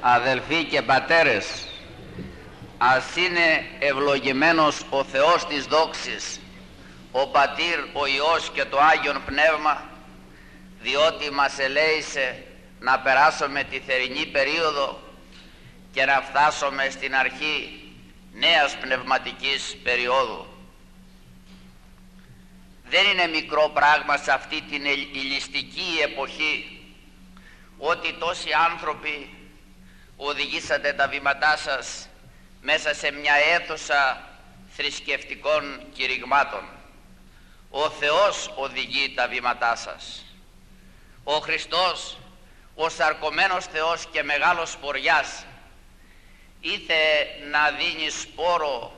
αδελφοί και πατέρες ας είναι ευλογημένος ο Θεός της δόξης ο Πατήρ, ο Υιός και το Άγιον Πνεύμα διότι μας ελέησε να περάσουμε τη θερινή περίοδο και να φτάσουμε στην αρχή νέας πνευματικής περίοδου. Δεν είναι μικρό πράγμα σε αυτή την ηλιστική εποχή ότι τόσοι άνθρωποι οδηγήσατε τα βήματά σας μέσα σε μια αίθουσα θρησκευτικών κηρυγμάτων. Ο Θεός οδηγεί τα βήματά σας. Ο Χριστός, ο σαρκωμένος Θεός και μεγάλος ποριάς, ήθε να δίνει σπόρο,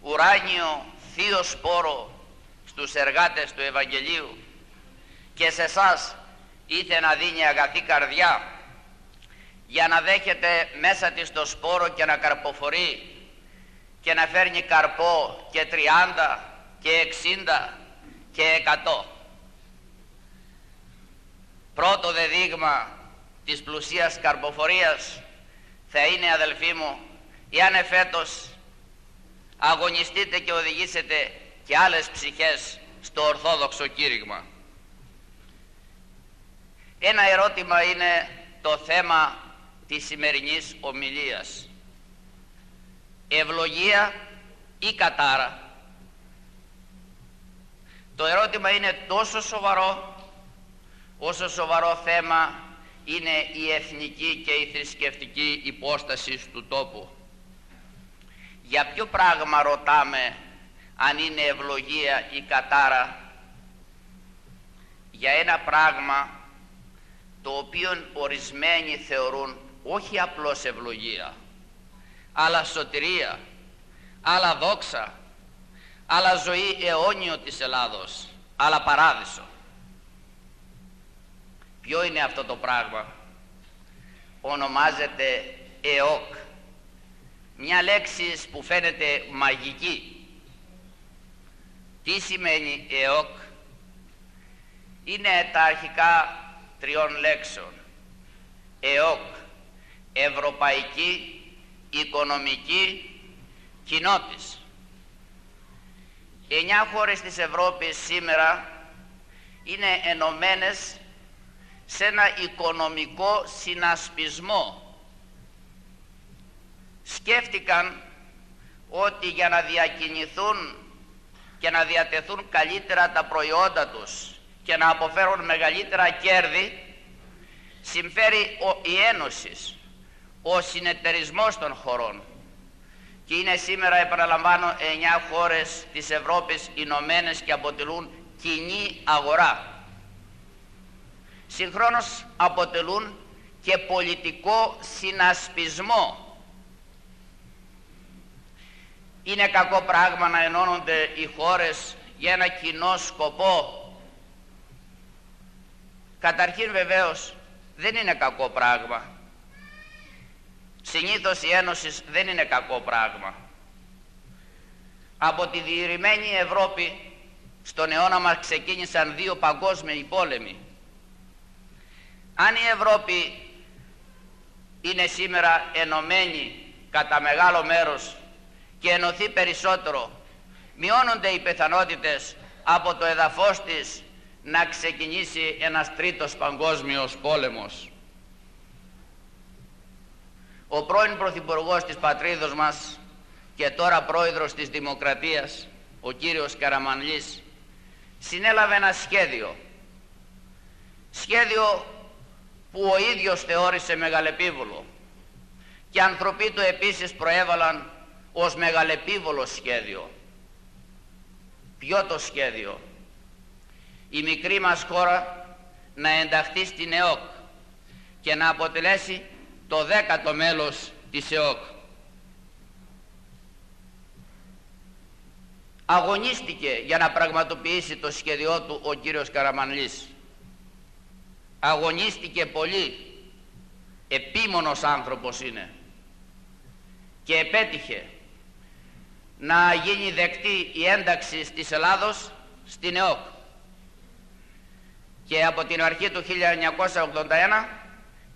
ουράνιο θείο σπόρο στους εργάτες του Ευαγγελίου και σε εσάς ήθε να δίνει αγαθή καρδιά για να δέχεται μέσα της το σπόρο και να καρποφορεί και να φέρνει καρπό και 30 και 60 και 100. Πρώτο δε δείγμα της πλουσίας καρποφορίας θα είναι αδελφοί μου εάν εφέτος αγωνιστείτε και οδηγήσετε και άλλες ψυχές στο ορθόδοξο κήρυγμα. Ένα ερώτημα είναι το θέμα της σημερινής ομιλίας. Ευλογία ή κατάρα; Το ερώτημα είναι τόσο σοβαρό όσο σοβαρό θέμα είναι η εθνική και η θρησκευτική υπόσταση του τόπου. Για ποιο πράγμα ρωτάμε αν είναι ευλογία ή κατάρα; Για ένα πράγμα το οποίο ορισμένοι θεωρούν όχι απλώς ευλογία αλλά σωτηρία αλλά δόξα αλλά ζωή αιώνιο της Ελλάδος αλλά παράδεισο. Ποιο είναι αυτό το πράγμα; Ονομάζεται ΕΟΚ. Μια λέξη που φαίνεται μαγική. Τι σημαίνει ΕΟΚ; Είναι τα αρχικά τριών λέξεων. ΕΟΚ Ευρωπαϊκή Οικονομική Κοινότης. Εννιά χώρες της Ευρώπης σήμερα είναι ενωμένες σε ένα οικονομικό συνασπισμό. Σκέφτηκαν ότι για να διακινηθούν και να διατεθούν καλύτερα τα προϊόντα τους και να αποφέρουν μεγαλύτερα κέρδη συμφέρει η Ένωση ο συνεταιρισμός των χωρών. Και είναι σήμερα επαναλαμβάνω εννιά χώρες της Ευρώπης Ηνωμένες και αποτελούν κοινή αγορά. Συγχρόνως αποτελούν και πολιτικό συνασπισμό. Είναι κακό πράγμα να ενώνονται οι χώρες για ένα κοινό σκοπό. Καταρχήν βεβαίως δεν είναι κακό πράγμα Συνήθως η Ένωσης δεν είναι κακό πράγμα. Από τη διηρημένη Ευρώπη στον αιώνα μας ξεκίνησαν δύο παγκόσμιοι πόλεμοι. Αν η Ευρώπη είναι σήμερα ενωμένη κατά μεγάλο μέρος και ενωθεί περισσότερο, μειώνονται οι πιθανότητες από το εδαφός της να ξεκινήσει ένας τρίτος παγκόσμιος πόλεμος. Ο πρώην Πρωθυπουργός της πατρίδος μας και τώρα πρόεδρος της Δημοκρατίας, ο κύριος Καραμανλής, συνέλαβε ένα σχέδιο. Σχέδιο που ο ίδιος θεώρησε μεγαλεπίβολο και ανθρωποί του επίσης προέβαλαν ως μεγαλεπίβολο σχέδιο. Ποιο το σχέδιο; Η μικρή μας χώρα να ενταχθεί στην ΕΟΚ και να αποτελέσει το δέκατο μέλος της ΕΟΚ. Αγωνίστηκε για να πραγματοποιήσει το σχέδιό του ο κύριος Καραμανλής. Αγωνίστηκε πολύ. Επίμονος άνθρωπος είναι. Και επέτυχε να γίνει δεκτή η ένταξη της Ελλάδος στην ΕΟΚ. Και από την αρχή του 1981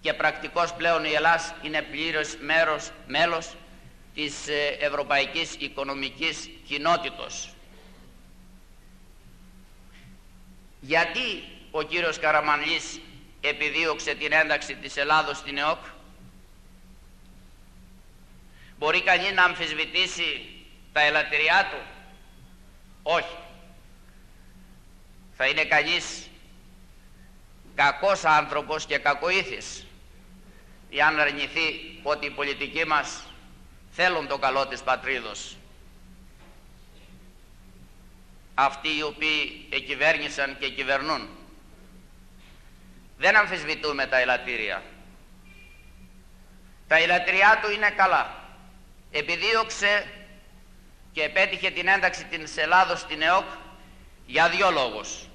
και πρακτικός πλέον η Ελλάς είναι πλήρως μέρος, μέλος της ε, Ευρωπαϊκής Οικονομικής Κοινότητος. Γιατί ο κύριος Καραμανλής επιδίωξε την ένταξη της Ελλάδος στην ΕΟΚ; Μπορεί κανείς να αμφισβητήσει τα ελαττηριά του; Όχι. Θα είναι κανείς κακός άνθρωπος και κακοήθης αν αρνηθεί ότι οι πολιτικοί μας θέλουν το καλό της πατρίδος. Αυτοί οι οποίοι εκυβέρνησαν και κυβερνούν. Δεν αμφισβητούμε τα ελαττήρια. Τα ελαττήριά του είναι καλά. Επιδίωξε και επέτυχε την ένταξη της Ελλάδος στην ΕΟΚ για δύο λόγους.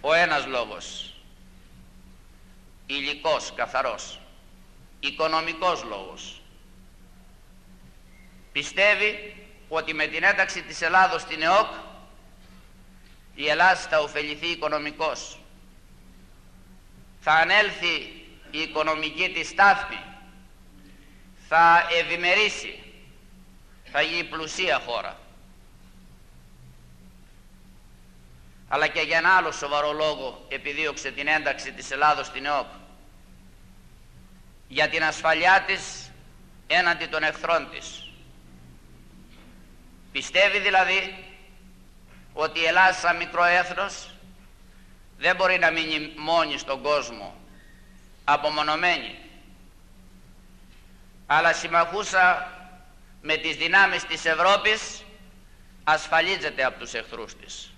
Ο ένας λόγος, υλικός, καθαρός, οικονομικός λόγος. Πιστεύει ότι με την ένταξη της Ελλάδος στην ΕΟΚ η Ελλάδα θα ωφεληθεί οικονομικός. Θα ανέλθει η οικονομική της στάθμη, θα ευημερήσει, θα γίνει πλουσία χώρα. Αλλά και για ένα άλλο σοβαρό λόγο επιδίωξε την ένταξη της Ελλάδος στην ΕΟΚ. Για την ασφαλειά της έναντι των εχθρών της. Πιστεύει δηλαδή ότι η Ελλάδα σαν μικρό έθνος δεν μπορεί να μείνει μόνη στον κόσμο, απομονωμένη, αλλά συμμαχούσα με τις δυνάμεις της Ευρώπης ασφαλίζεται από τους εχθρούς της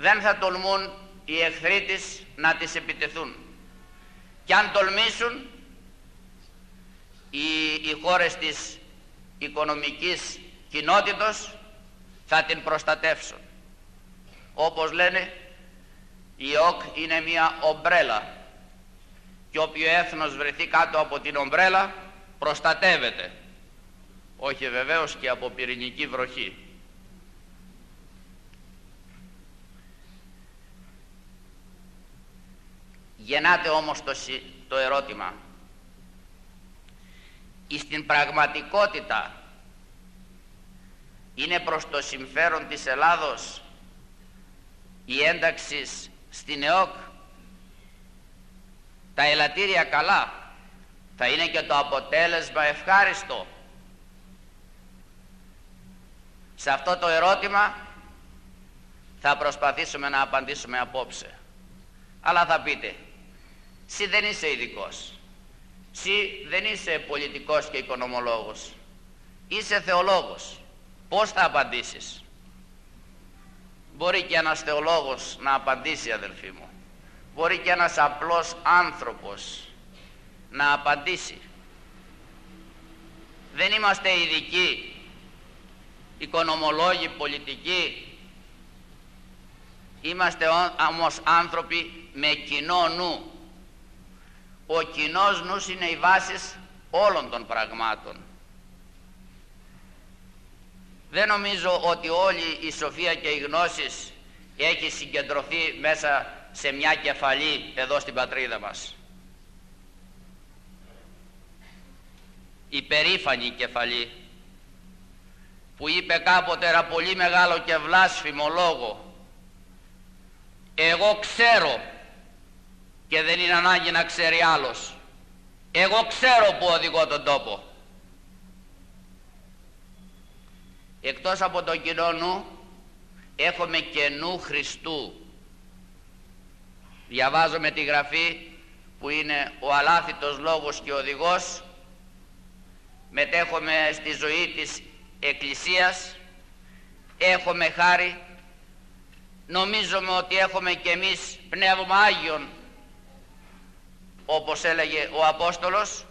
δεν θα τολμούν οι εχθροί της να τις επιτεθούν. Και αν τολμήσουν, οι, οι χώρες της οικονομικής κοινότητος θα την προστατεύσουν. Όπως λένε, η ΟΚ είναι μια ομπρέλα και όποιο έθνος βρεθεί κάτω από την ομπρέλα προστατεύεται. Όχι βεβαίως και από πυρηνική βροχή. Γεννάται όμως το, το ερώτημα. Στην πραγματικότητα είναι προς το συμφέρον της Ελλάδος η ένταξη στην ΕΟΚ. Τα ελαττήρια καλά θα είναι και το αποτέλεσμα ευχάριστο. Σε αυτό το ερώτημα θα προσπαθήσουμε να απαντήσουμε απόψε. Αλλά θα πείτε Συ δεν είσαι ειδικός. Συ δεν είσαι πολιτικός και οικονομολόγος. Είσαι θεολόγος. Πώς θα απαντήσεις; Μπορεί και ένας θεολόγος να απαντήσει αδελφοί μου. Μπορεί και ένας απλός άνθρωπος να απαντήσει. Δεν είμαστε ειδικοί, οικονομολόγοι, πολιτικοί. Είμαστε όμως άνθρωποι με κοινό νου ο κοινός νους είναι οι βάσεις όλων των πραγμάτων. Δεν νομίζω ότι όλη η σοφία και οι γνώσεις έχει συγκεντρωθεί μέσα σε μια κεφαλή εδώ στην πατρίδα μας. Η περήφανη κεφαλή που είπε κάποτε ένα πολύ μεγάλο και βλάσφημο λόγο «Εγώ ξέρω και δεν είναι ανάγκη να ξέρει άλλος. Εγώ ξέρω που οδηγώ τον τόπο. Εκτός από τον κοινό νου, έχουμε και νου Χριστού. Διαβάζω με τη γραφή που είναι ο αλάθητος λόγος και οδηγός. Μετέχουμε στη ζωή της Εκκλησίας. Έχουμε χάρη. Νομίζουμε ότι έχουμε και εμείς Πνεύμα Άγιον όπως έλεγε ο Απόστολος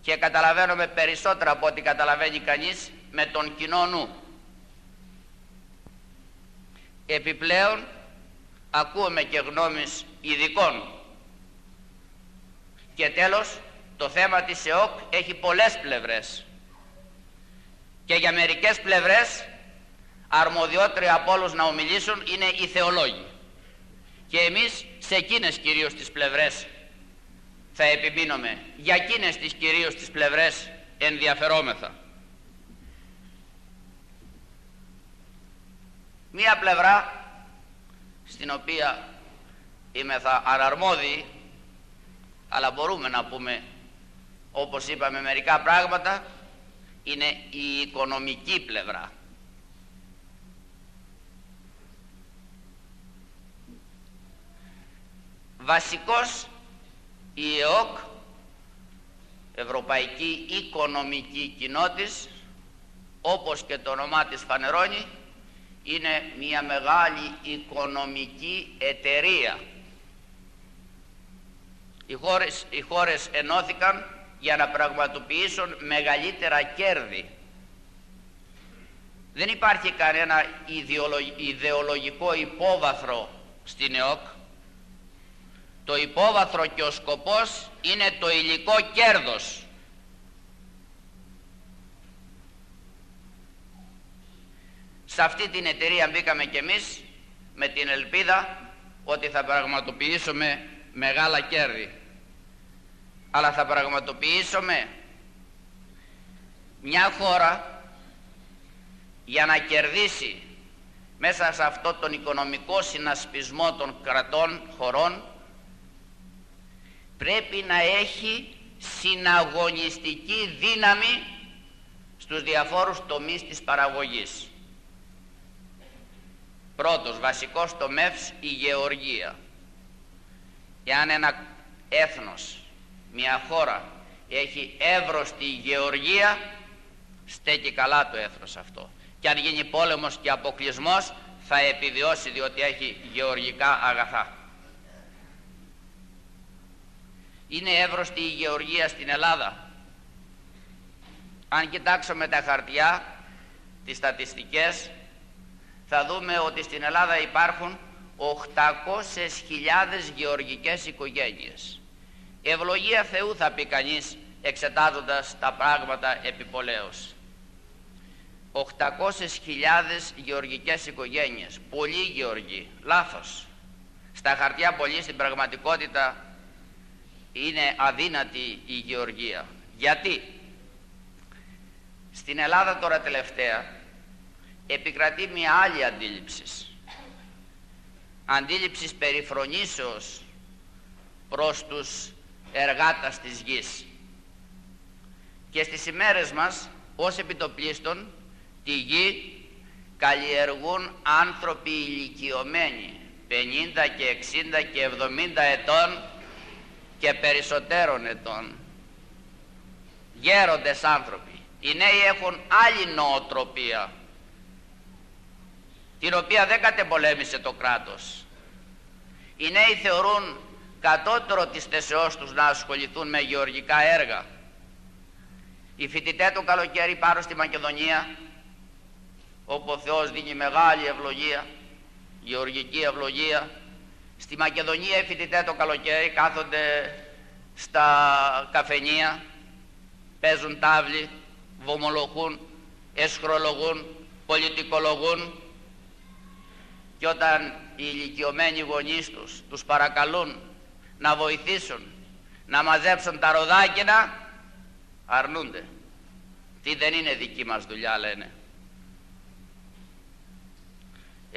και καταλαβαίνουμε περισσότερα από ό,τι καταλαβαίνει κανείς με τον κοινό νου. Επιπλέον ακούμε και γνώμης ειδικών. Και τέλος το θέμα της ΕΟΚ έχει πολλές πλευρές και για μερικές πλευρές αρμοδιότεροι από όλους να ομιλήσουν είναι οι θεολόγοι. Και εμείς σε εκείνες κυρίως τις πλευρές θα επιμείνουμε για εκείνες τις κυρίως τις πλευρές ενδιαφερόμεθα. Μία πλευρά στην οποία είμαι θα αναρμόδιοι αλλά μπορούμε να πούμε όπως είπαμε μερικά πράγματα είναι η οικονομική πλευρά βασικός η ΕΟΚ Ευρωπαϊκή Οικονομική Κοινότης όπως και το όνομά της φανερώνει είναι μια μεγάλη οικονομική εταιρεία. Οι χώρες, οι χώρες ενώθηκαν για να πραγματοποιήσουν μεγαλύτερα κέρδη. Δεν υπάρχει κανένα ιδεολογικό υπόβαθρο στην ΕΟΚ το υπόβαθρο και ο σκοπός είναι το υλικό κέρδος. Σε αυτή την εταιρεία μπήκαμε κι εμείς με την ελπίδα ότι θα πραγματοποιήσουμε μεγάλα κέρδη. Αλλά θα πραγματοποιήσουμε μια χώρα για να κερδίσει μέσα σε αυτό τον οικονομικό συνασπισμό των κρατών χωρών πρέπει να έχει συναγωνιστική δύναμη στους διαφόρους τομείς της παραγωγής. Πρώτος βασικός τομεύς η γεωργία. Εάν ένα έθνος, μια χώρα έχει εύρωστη γεωργία, στέκει καλά το έθνος αυτό. Και αν γίνει πόλεμος και αποκλεισμός θα επιβιώσει διότι έχει γεωργικά αγαθά. Είναι εύρωστη η γεωργία στην Ελλάδα. Αν κοιτάξουμε τα χαρτιά, τις στατιστικές, θα δούμε ότι στην Ελλάδα υπάρχουν 800.000 γεωργικές οικογένειες. Ευλογία Θεού θα πει κανείς εξετάζοντας τα πράγματα επιπολέως. 800.000 γεωργικές οικογένειες. Πολλοί γεωργοί. Λάθος. Στα χαρτιά πολλοί στην πραγματικότητα είναι αδύνατη η γεωργία. Γιατί; Στην Ελλάδα τώρα τελευταία επικρατεί μια άλλη αντίληψης. Αντίληψης περιφρονήσεως προς τους εργάτας της γης. Και στις ημέρες μας, ως επιτοπλίστων, τη γη καλλιεργούν άνθρωποι ηλικιωμένοι, 50 και 60 και 70 ετών, και περισσότερων ετών. Γέροντες άνθρωποι οι νέοι έχουν άλλη νοοτροπία την οποία δεν κατεμπολέμησε το κράτος. Οι νέοι θεωρούν κατώτερο της θεσεώς τους να ασχοληθούν με γεωργικά έργα. Οι φοιτητέ το καλοκαίρι πάρουν στη Μακεδονία όπου ο Θεός δίνει μεγάλη ευλογία γεωργική ευλογία Στη Μακεδονία οι φοιτητές το καλοκαίρι κάθονται στα καφενεία, παίζουν τάβλη, βομολογούν, εσχρολογούν, πολιτικολογούν και όταν οι ηλικιωμένοι γονείς τους τους παρακαλούν να βοηθήσουν να μαζέψουν τα ροδάκινα αρνούνται. Τι δεν είναι δική μας δουλειά λένε.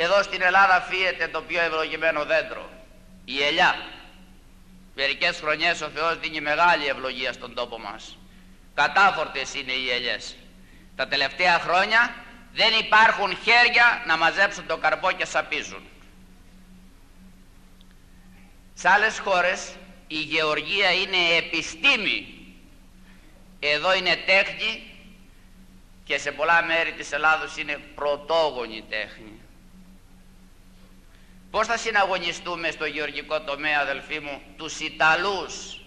Εδώ στην Ελλάδα φύεται το πιο ευλογημένο δέντρο, η ελιά. Μερικές χρονιές ο Θεός δίνει μεγάλη ευλογία στον τόπο μας. Κατάφορτες είναι οι ελιές. Τα τελευταία χρόνια δεν υπάρχουν χέρια να μαζέψουν το καρπό και σαπίζουν. Σε άλλες χώρες η γεωργία είναι επιστήμη. Εδώ είναι τέχνη και σε πολλά μέρη της Ελλάδος είναι πρωτόγονη τέχνη. Πώς θα συναγωνιστούμε στο γεωργικό τομέα αδελφοί μου τους Ιταλούς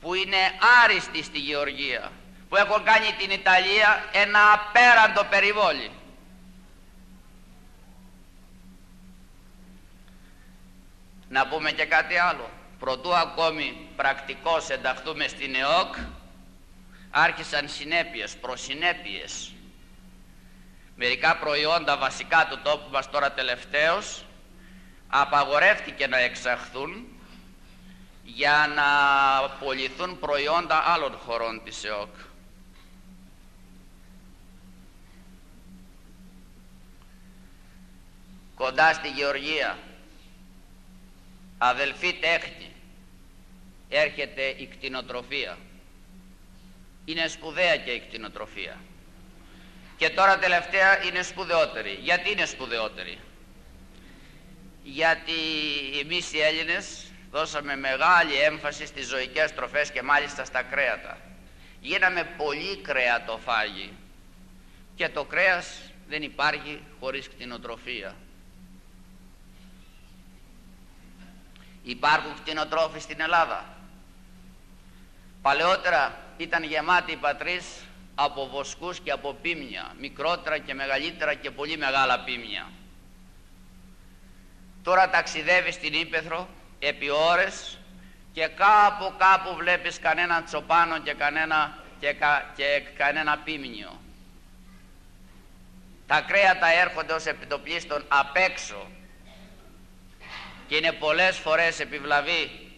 που είναι άριστοι στη γεωργία που έχουν κάνει την Ιταλία ένα απέραντο περιβόλι. Να πούμε και κάτι άλλο. Προτού ακόμη πρακτικώς ενταχθούμε στην ΕΟΚ άρχισαν συνέπειες, προσυνέπειες. Μερικά προϊόντα βασικά του τόπου μας τώρα τελευταίως απαγορεύτηκε να εξαχθούν για να πολιθούν προϊόντα άλλων χωρών της ΕΟΚ. Κοντά στη Γεωργία, αδελφή τέχνη, έρχεται η κτηνοτροφία. Είναι σπουδαία και η κτηνοτροφία. Και τώρα τελευταία είναι σπουδαιότερη. Γιατί είναι σπουδαιότερη; Γιατί εμείς οι Έλληνες δώσαμε μεγάλη έμφαση στις ζωικές τροφές και μάλιστα στα κρέατα. Γίναμε πολύ κρεατοφάγοι και το κρέας δεν υπάρχει χωρίς κτηνοτροφία. Υπάρχουν κτηνοτρόφοι στην Ελλάδα. Παλαιότερα ήταν γεμάτη η πατρίς από βοσκούς και από πίμνια, μικρότερα και μεγαλύτερα και πολύ μεγάλα πίμνια. Τώρα ταξιδεύεις στην Ήπεθρο επί ώρες και κάπου κάπου βλέπεις κανένα τσοπάνο και κανένα, και, και κανένα πίμνιο. Τα κρέατα έρχονται ως επιτοπλίστων απ' έξω και είναι πολλές φορές επιβλαβή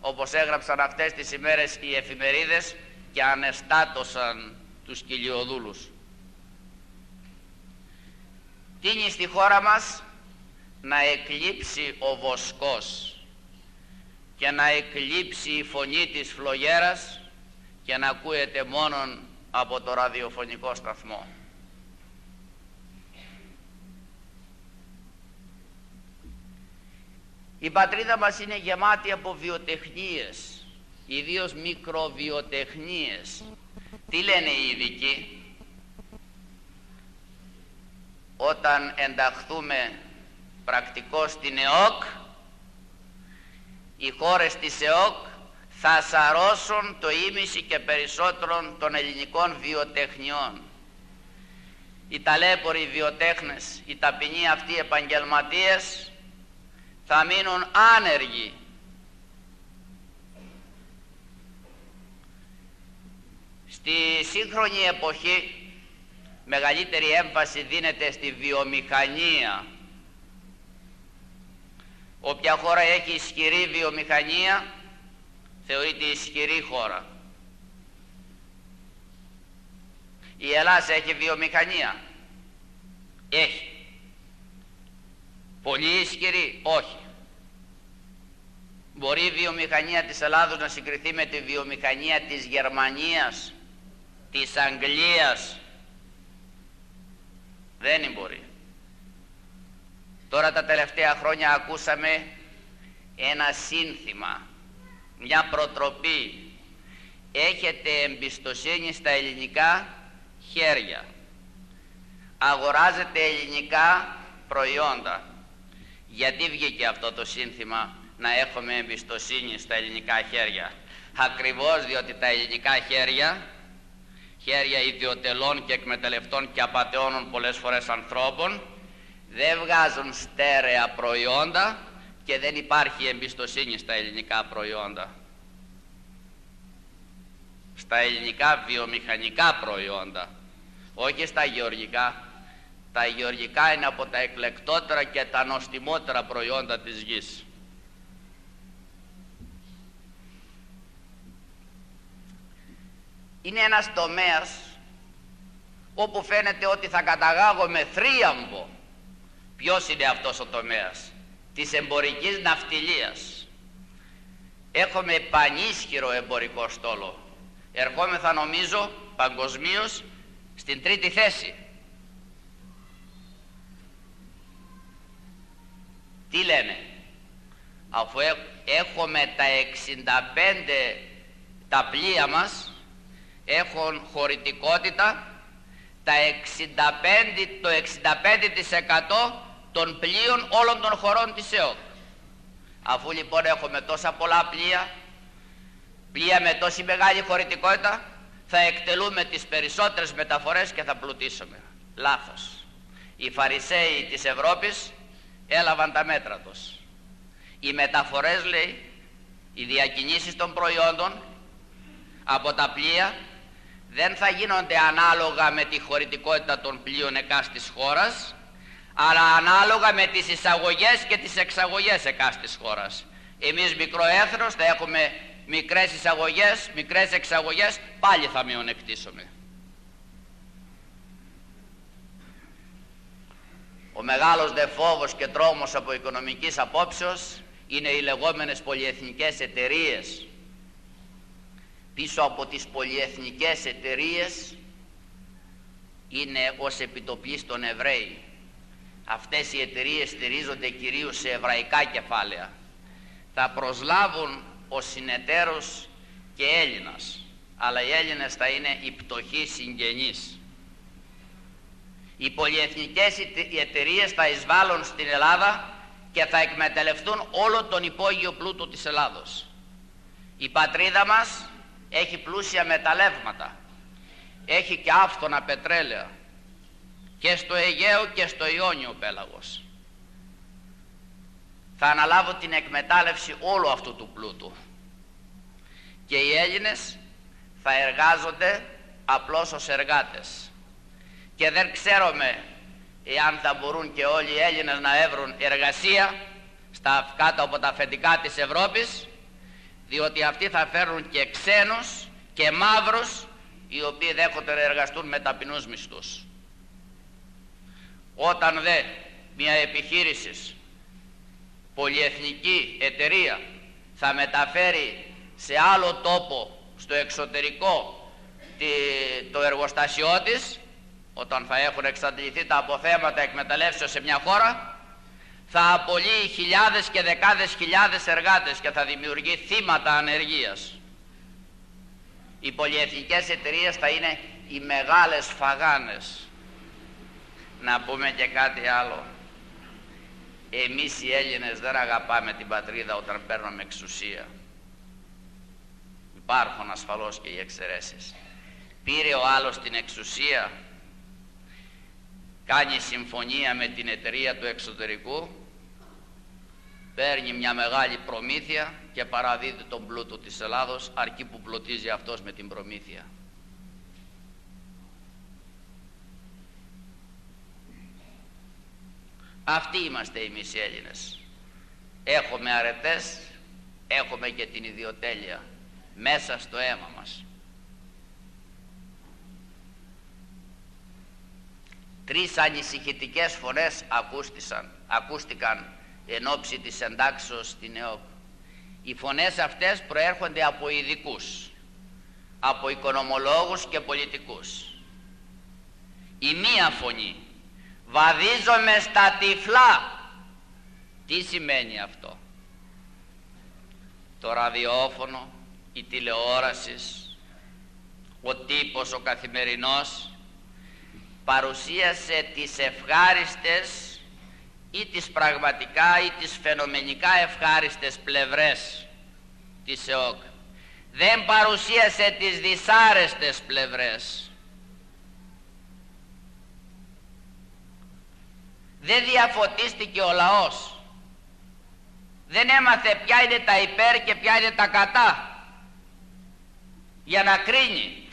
όπως έγραψαν αυτές τις ημέρες οι εφημερίδες και ανεστάτωσαν τους κοιλιοδούλους. Τίνει στη χώρα μας; Να εκλείψει ο βοσκός και να εκλείψει η φωνή της φλογέρας και να ακούεται μόνον από το ραδιοφωνικό σταθμό. Η πατρίδα μας είναι γεμάτη από βιοτεχνίες, ιδίως μικροβιοτεχνίες. Τι λένε οι ειδικοί, όταν ενταχθούμε πρακτικώς στην ΕΟΚ, οι χώρες της ΕΟΚ θα σαρώσουν το ίμιση και περισσότερων των ελληνικών βιοτεχνιών. Οι ταλέποροι βιοτέχνες, οι ταπεινοί αυτοί επαγγελματίες θα μείνουν άνεργοι. Στη σύγχρονη εποχή μεγαλύτερη έμφαση δίνεται στη βιομηχανία. Όποια χώρα έχει ισχυρή βιομηχανία θεωρείται ισχυρή χώρα. Η Ελλάδα έχει βιομηχανία. Έχει. Πολύ ισχυρή; Όχι. Μπορεί η βιομηχανία της Ελλάδος να συγκριθεί με τη βιομηχανία της Γερμανίας, της Αγγλίας; Δεν μπορεί. Τώρα τα τελευταία χρόνια ακούσαμε ένα σύνθημα, μια προτροπή. Έχετε εμπιστοσύνη στα ελληνικά χέρια. Αγοράζετε ελληνικά προϊόντα. Γιατί βγήκε αυτό το σύνθημα να έχουμε εμπιστοσύνη στα ελληνικά χέρια; Ακριβώς διότι τα ελληνικά χέρια, χέρια ιδιωτελών και εκμεταλλευτών και απαταιώνων πολλές φορές ανθρώπων, δεν βγάζουν στέρεα προϊόντα και δεν υπάρχει εμπιστοσύνη στα ελληνικά προϊόντα. Στα ελληνικά βιομηχανικά προϊόντα, όχι στα γεωργικά. Τα γεωργικά είναι από τα εκλεκτότερα και τα νοστιμότερα προϊόντα της γης. Είναι ένας τομέας όπου φαίνεται ότι θα καταγάγω με θρίαμβο ποιος είναι αυτός ο τομέας; Της εμπορικής ναυτιλίας. Έχουμε πανίσχυρο εμπορικό στόλο. Ερχόμεθα νομίζω παγκοσμίως στην τρίτη θέση. Τι λένε, αφού έχουμε τα 65 τα πλοία μας έχουν χωρητικότητα τα 65, το 65% των πλοίων όλων των χωρών της ΕΟΚ. Αφού λοιπόν έχουμε τόσα πολλά πλοία, πλοία με τόση μεγάλη χωρητικότητα, θα εκτελούμε τις περισσότερες μεταφορές και θα πλουτίσουμε. Λάθος. Οι Φαρισαίοι της Ευρώπης έλαβαν τα μέτρα τους. Οι μεταφορές λέει, οι διακινήσεις των προϊόντων από τα πλοία δεν θα γίνονται ανάλογα με τη χωρητικότητα των πλοίων εκάστης χώρας αλλά ανάλογα με τις εισαγωγές και τις εξαγωγές εκάστης χώρας. Εμείς μικρό έθνος θα έχουμε μικρές εισαγωγές, μικρές εξαγωγές, πάλι θα μειονεκτήσουμε. Ο μεγάλος δε φόβος και τρόμος από οικονομικής απόψεως είναι οι λεγόμενες πολυεθνικές εταιρείες. Πίσω από τις πολυεθνικές εταιρείες είναι ως επιτοπλίστων Εβραίοι. Αυτές οι εταιρείες στηρίζονται κυρίως σε εβραϊκά κεφάλαια. Θα προσλάβουν ο συνεταίρος και Έλληνας, αλλά οι Έλληνες θα είναι οι πτωχοί συγγενείς. Οι πολυεθνικές εταιρείες θα εισβάλλουν στην Ελλάδα και θα εκμεταλλευτούν όλο τον υπόγειο πλούτο της Ελλάδος. Η πατρίδα μας έχει πλούσια μεταλλεύματα, έχει και άφθονα πετρέλαια και στο Αιγαίο και στο Ιόνιο πέλαγος. Θα αναλάβω την εκμετάλλευση όλου αυτού του πλούτου και οι Έλληνες θα εργάζονται απλώς ως εργάτες και δεν ξέρουμε εάν θα μπορούν και όλοι οι Έλληνες να έβρουν εργασία στα κάτω από τα αφεντικά της Ευρώπης διότι αυτοί θα φέρουν και ξένους και μαύρους οι οποίοι δέχονται να εργαστούν με ταπεινούς μισθούς. Όταν δε μια επιχείρησης πολυεθνική εταιρεία θα μεταφέρει σε άλλο τόπο στο εξωτερικό το εργοστάσιό της όταν θα έχουν εξαντληθεί τα αποθέματα εκμεταλλεύσεως σε μια χώρα θα απολύει χιλιάδες και δεκάδες χιλιάδες εργάτες και θα δημιουργεί θύματα ανεργίας. Οι πολυεθνικές εταιρείες θα είναι οι μεγάλες φαγάνες. Να πούμε και κάτι άλλο. Εμείς οι Έλληνες δεν αγαπάμε την πατρίδα όταν παίρνουμε εξουσία. Υπάρχουν ασφαλώς και οι εξαιρέσεις. Πήρε ο άλλος την εξουσία κάνει συμφωνία με την εταιρεία του εξωτερικού παίρνει μια μεγάλη προμήθεια και παραδίδει τον πλούτο της Ελλάδος αρκεί που πλωτίζει αυτός με την προμήθεια. Αυτοί είμαστε εμείς οι Έλληνες. Έχουμε αρετές, έχουμε και την ιδιοτέλεια μέσα στο αίμα μας. Τρεις ανησυχητικές φωνές ακούστησαν, ακούστηκαν εν ώψη της εντάξεως στην ΕΟΚ. Οι φωνές αυτές προέρχονται από ειδικούς, από οικονομολόγους και πολιτικούς. Η μία φωνή βαδίζομαι στα τυφλά. Τι σημαίνει αυτό; Το ραδιόφωνο, η τηλεόραση, ο τύπος ο καθημερινός παρουσίασε τις ευχάριστες ή τις πραγματικά ή τις φαινομενικά ευχάριστες πλευρές της ΕΟΚ. Δεν παρουσίασε τις δυσάρεστες πλευρές. Δεν διαφωτίστηκε ο λαός. Δεν έμαθε ποια είναι τα υπέρ και ποια είναι τα κατά για να κρίνει.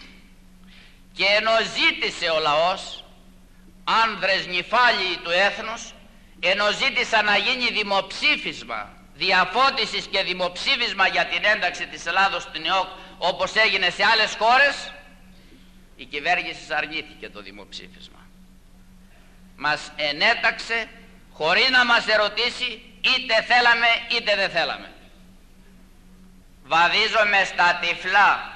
Και ενώ ζήτησε ο λαός άνδρες νυφάλιοι του έθνους ενώ ζήτησαν να γίνει δημοψήφισμα διαφώτισης και δημοψήφισμα για την ένταξη της Ελλάδος στην ΕΟΚ όπως έγινε σε άλλες χώρες η κυβέρνηση αρνήθηκε το δημοψήφισμα μας ενέταξε χωρίς να μας ερωτήσει είτε θέλαμε είτε δεν θέλαμε. Βαδίζομαι στα τυφλά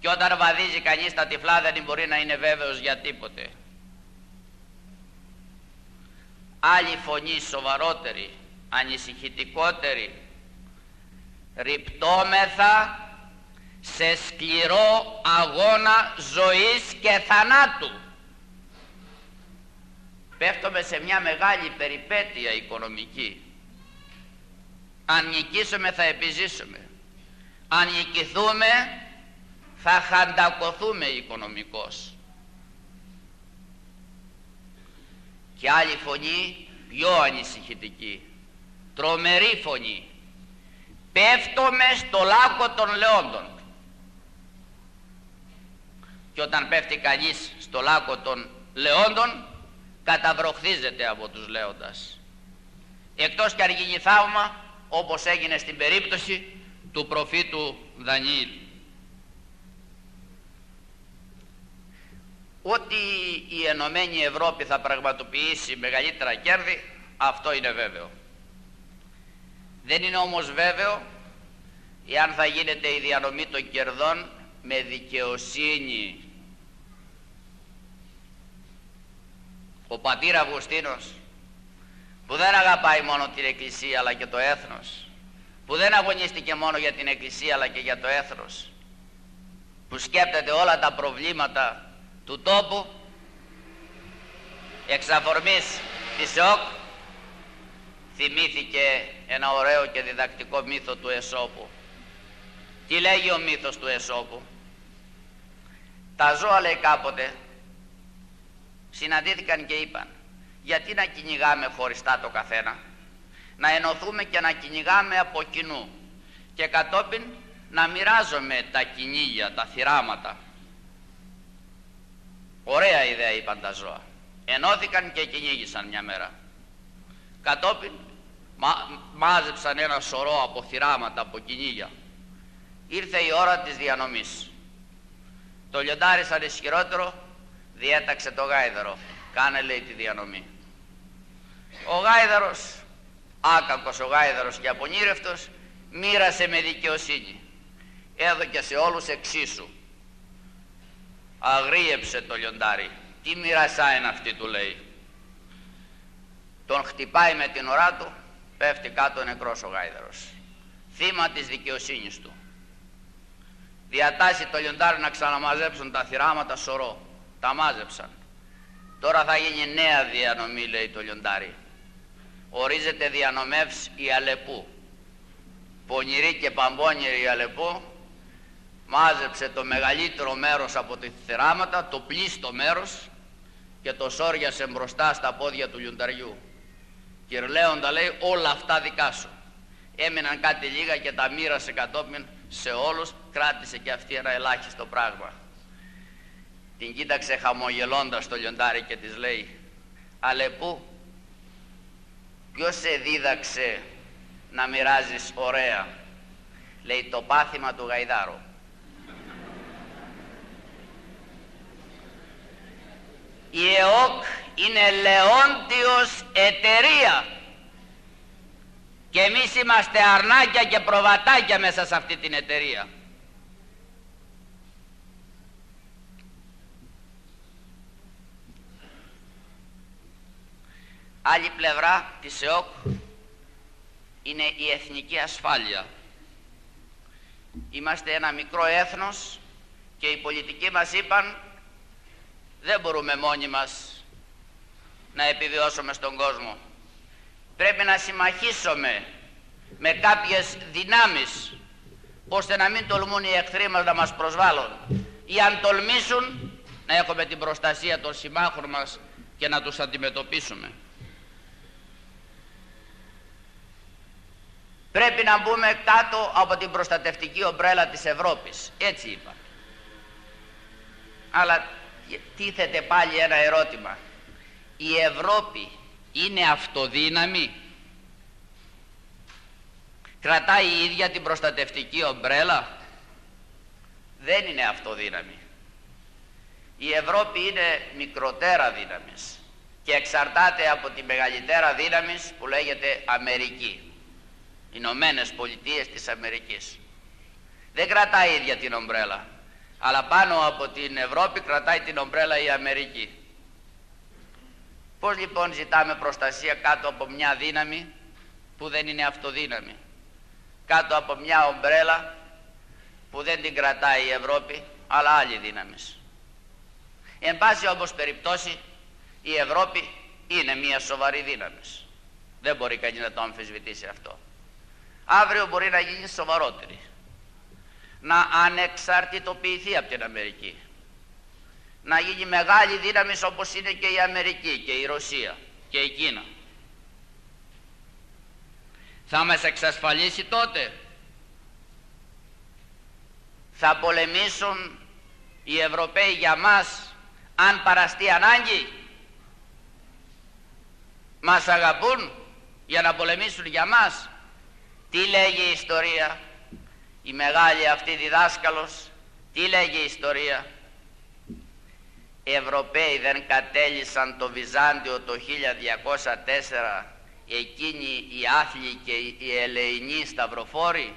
και όταν βαδίζει κανείς στα τυφλά δεν μπορεί να είναι βέβαιος για τίποτε. Άλλη φωνή σοβαρότερη, ανησυχητικότερη. Ρυπτόμεθα σε σκληρό αγώνα ζωής και θανάτου πέφτουμε σε μια μεγάλη περιπέτεια οικονομική. Αν νικήσουμε θα επιζήσουμε. Αν νικηθούμε θα χαντακωθούμε οικονομικώς. Και άλλη φωνή πιο ανησυχητική. Τρομερή φωνή. Πέφτομαι στο λάκκο των λεόντων. Και όταν πέφτει κανείς στο λάκκο των λεόντων καταβροχθίζεται από τους λέοντας. Εκτός και αν γίνει θαύμα, όπως έγινε στην περίπτωση του προφήτου Δανιήλ. Ότι η Ενωμένη Ευρώπη θα πραγματοποιήσει μεγαλύτερα κέρδη, αυτό είναι βέβαιο. Δεν είναι όμως βέβαιο εάν θα γίνεται η διανομή των κερδών με δικαιοσύνη. Ο πατήρ Αυγουστίνος που δεν αγαπάει μόνο την Εκκλησία αλλά και το έθνος που δεν αγωνίστηκε μόνο για την Εκκλησία αλλά και για το έθνος που σκέπτεται όλα τα προβλήματα του τόπου εξ αφορμής της ΕΟΚ θυμήθηκε ένα ωραίο και διδακτικό μύθο του Εσώπου τι λέγει ο μύθος του Εσώπου τα ζώα λέει κάποτε συναντήθηκαν και είπαν γιατί να κυνηγάμε χωριστά το καθένα; Να ενωθούμε και να κυνηγάμε από κοινού. Και κατόπιν να μοιράζομαι τα κυνήγια, τα θυράματα ωραία ιδέα είπαν τα ζώα. Ενώθηκαν και κυνήγησαν μια μέρα. Κατόπιν μάζεψαν ένα σωρό από θυράματα, από κυνήγια. Ήρθε η ώρα της διανομής. Το λιοντάρι σαν ισχυρότερο διέταξε το γάιδαρο. Κάνε λέει τη διανομή. Ο γάιδαρος άκακος ο γάιδαρος και απονήρευτος μοίρασε με δικαιοσύνη. Έδωκε σε όλους εξίσου. Αγρίεψε το λιοντάρι. Τι μοιρασά είναι αυτή του λέει. Τον χτυπάει με την ωρά του πέφτει κάτω νεκρός ο γάιδαρος. Θύμα της δικαιοσύνης του. Διατάσσει το λιοντάρι να ξαναμαζέψουν τα θυράματα σωρό τα μάζεψαν. Τώρα θα γίνει νέα διανομή λέει το λιοντάρι. Ορίζεται διανομεύς η Αλεπού. Πονηρή και παμπώνηρη η Αλεπού μάζεψε το μεγαλύτερο μέρος από τη θυράματα το πλήστο μέρος και το σόριασε μπροστά στα πόδια του λιονταριού. Κυρλέοντα λέει όλα αυτά δικά σου έμειναν κάτι λίγα και τα μοίρασε κατόπιν σε όλους κράτησε και αυτή ένα ελάχιστο πράγμα την κοίταξε χαμογελώντας το λιοντάρι και της λέει Αλεπού ποιος σε δίδαξε να μοιράζεις ωραία; Λέει το πάθημα του γαϊδάρου η ΕΟΚ είναι λεόντιος εταιρεία. Και εμείς είμαστε αρνάκια και προβατάκια μέσα σε αυτή την εταιρεία Άλλη πλευρά της ΕΟΚ είναι η εθνική ασφάλεια. Είμαστε ένα μικρό έθνος και οι πολιτικοί μας είπαν δεν μπορούμε μόνοι μας να επιβιώσουμε στον κόσμο. Πρέπει να συμμαχίσουμε με κάποιες δυνάμεις ώστε να μην τολμούν οι εχθροί μας να μας προσβάλλουν ή αν τολμήσουν να έχουμε την προστασία των συμμάχων μας και να τους αντιμετωπίσουμε. Πρέπει να μπούμε κάτω από την προστατευτική ομπρέλα της Ευρώπης. Έτσι είπα. Αλλά τίθεται πάλι ένα ερώτημα. Η Ευρώπη είναι αυτοδύναμη; Κρατάει η ίδια την προστατευτική ομπρέλα; Δεν είναι αυτοδύναμη. Η Ευρώπη είναι μικροτέρα δύναμης και εξαρτάται από τη μεγαλύτερα δύναμης που λέγεται Αμερική. Ηνωμένες Πολιτείες της Αμερικής. Δεν κρατάει ίδια την ομπρέλα, αλλά πάνω από την Ευρώπη κρατάει την ομπρέλα η Αμερική. Πώς λοιπόν ζητάμε προστασία κάτω από μια δύναμη που δεν είναι αυτοδύναμη, κάτω από μια ομπρέλα που δεν την κρατάει η Ευρώπη, αλλά άλλη δύναμης. Εν πάση όπως περιπτώσει, η Ευρώπη είναι μια σοβαρή δύναμης. Δεν μπορεί κανείς να το αμφισβητήσει αυτό αύριο μπορεί να γίνει σοβαρότερη. Να ανεξαρτητοποιηθεί από την Αμερική. Να γίνει μεγάλη δύναμη όπως είναι και η Αμερική και η Ρωσία και η Κίνα. Θα μας εξασφαλίσει τότε. Θα πολεμήσουν οι Ευρωπαίοι για μας αν παραστεί ανάγκη. Μας αγαπούν για να πολεμήσουν για μας. Τι λέγει η ιστορία, η μεγάλη αυτή διδάσκαλος, τι λέγει η ιστορία; Οι Ευρωπαίοι δεν κατέλησαν το Βυζάντιο το 1204 εκείνοι οι άθλοι και οι ελεηνοί σταυροφόροι;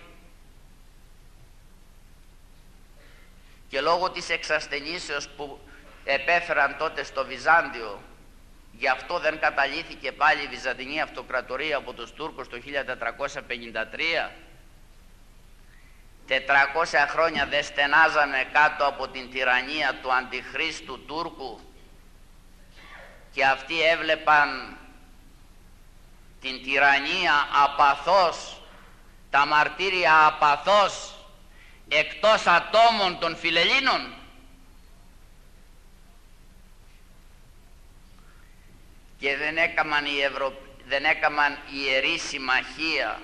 Και λόγω της εξασθενήσεως που επέφεραν τότε στο Βυζάντιο γι' αυτό δεν καταλήθηκε πάλι η Βυζαντινή Αυτοκρατορία από τους Τούρκους το 1453 400 χρόνια δεν στενάζανε κάτω από την τυραννία του Αντιχρίστου Τούρκου και αυτοί έβλεπαν την τυραννία απαθώς, τα μαρτύρια απαθώς εκτός ατόμων των φιλελλήνων και δεν έκαναν, οι Ευρω... δεν έκαναν ιερή συμμαχία.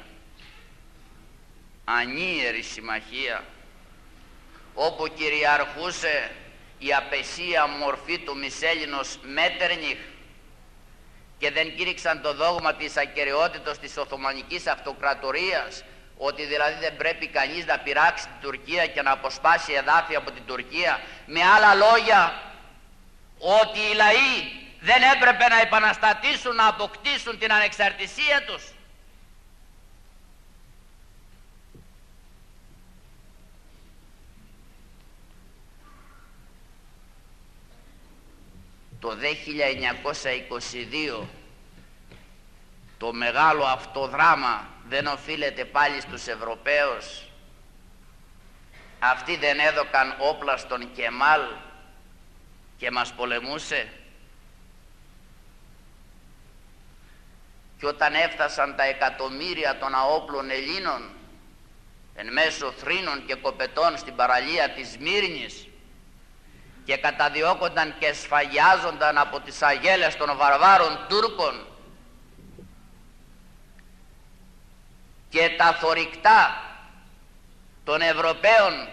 Ανίερη συμμαχία. Όπου κυριαρχούσε η απεσία μορφή του Μισέλινος Μέτερνιχ και δεν κήρυξαν το δόγμα της ακαιρεότητας της Οθωμανικής Αυτοκρατορίας ότι δηλαδή δεν πρέπει κανείς να πειράξει την Τουρκία και να αποσπάσει εδάφη από την Τουρκία. Με άλλα λόγια ότι οι λαοί δεν έπρεπε να επαναστατήσουν να αποκτήσουν την ανεξαρτησία τους. Το 1922 το μεγάλο αυτό δράμα δεν οφείλεται πάλι στους Ευρωπαίους. Αυτοί δεν έδωκαν όπλα στον Κεμάλ και μας πολεμούσε και όταν έφτασαν τα εκατομμύρια των αόπλων Ελλήνων εν μέσω θρήνων και κοπετών στην παραλία της Μύρνης και καταδιώκονταν και σφαγιάζονταν από τις αγέλες των βαρβάρων Τούρκων και τα θορυκτά των Ευρωπαίων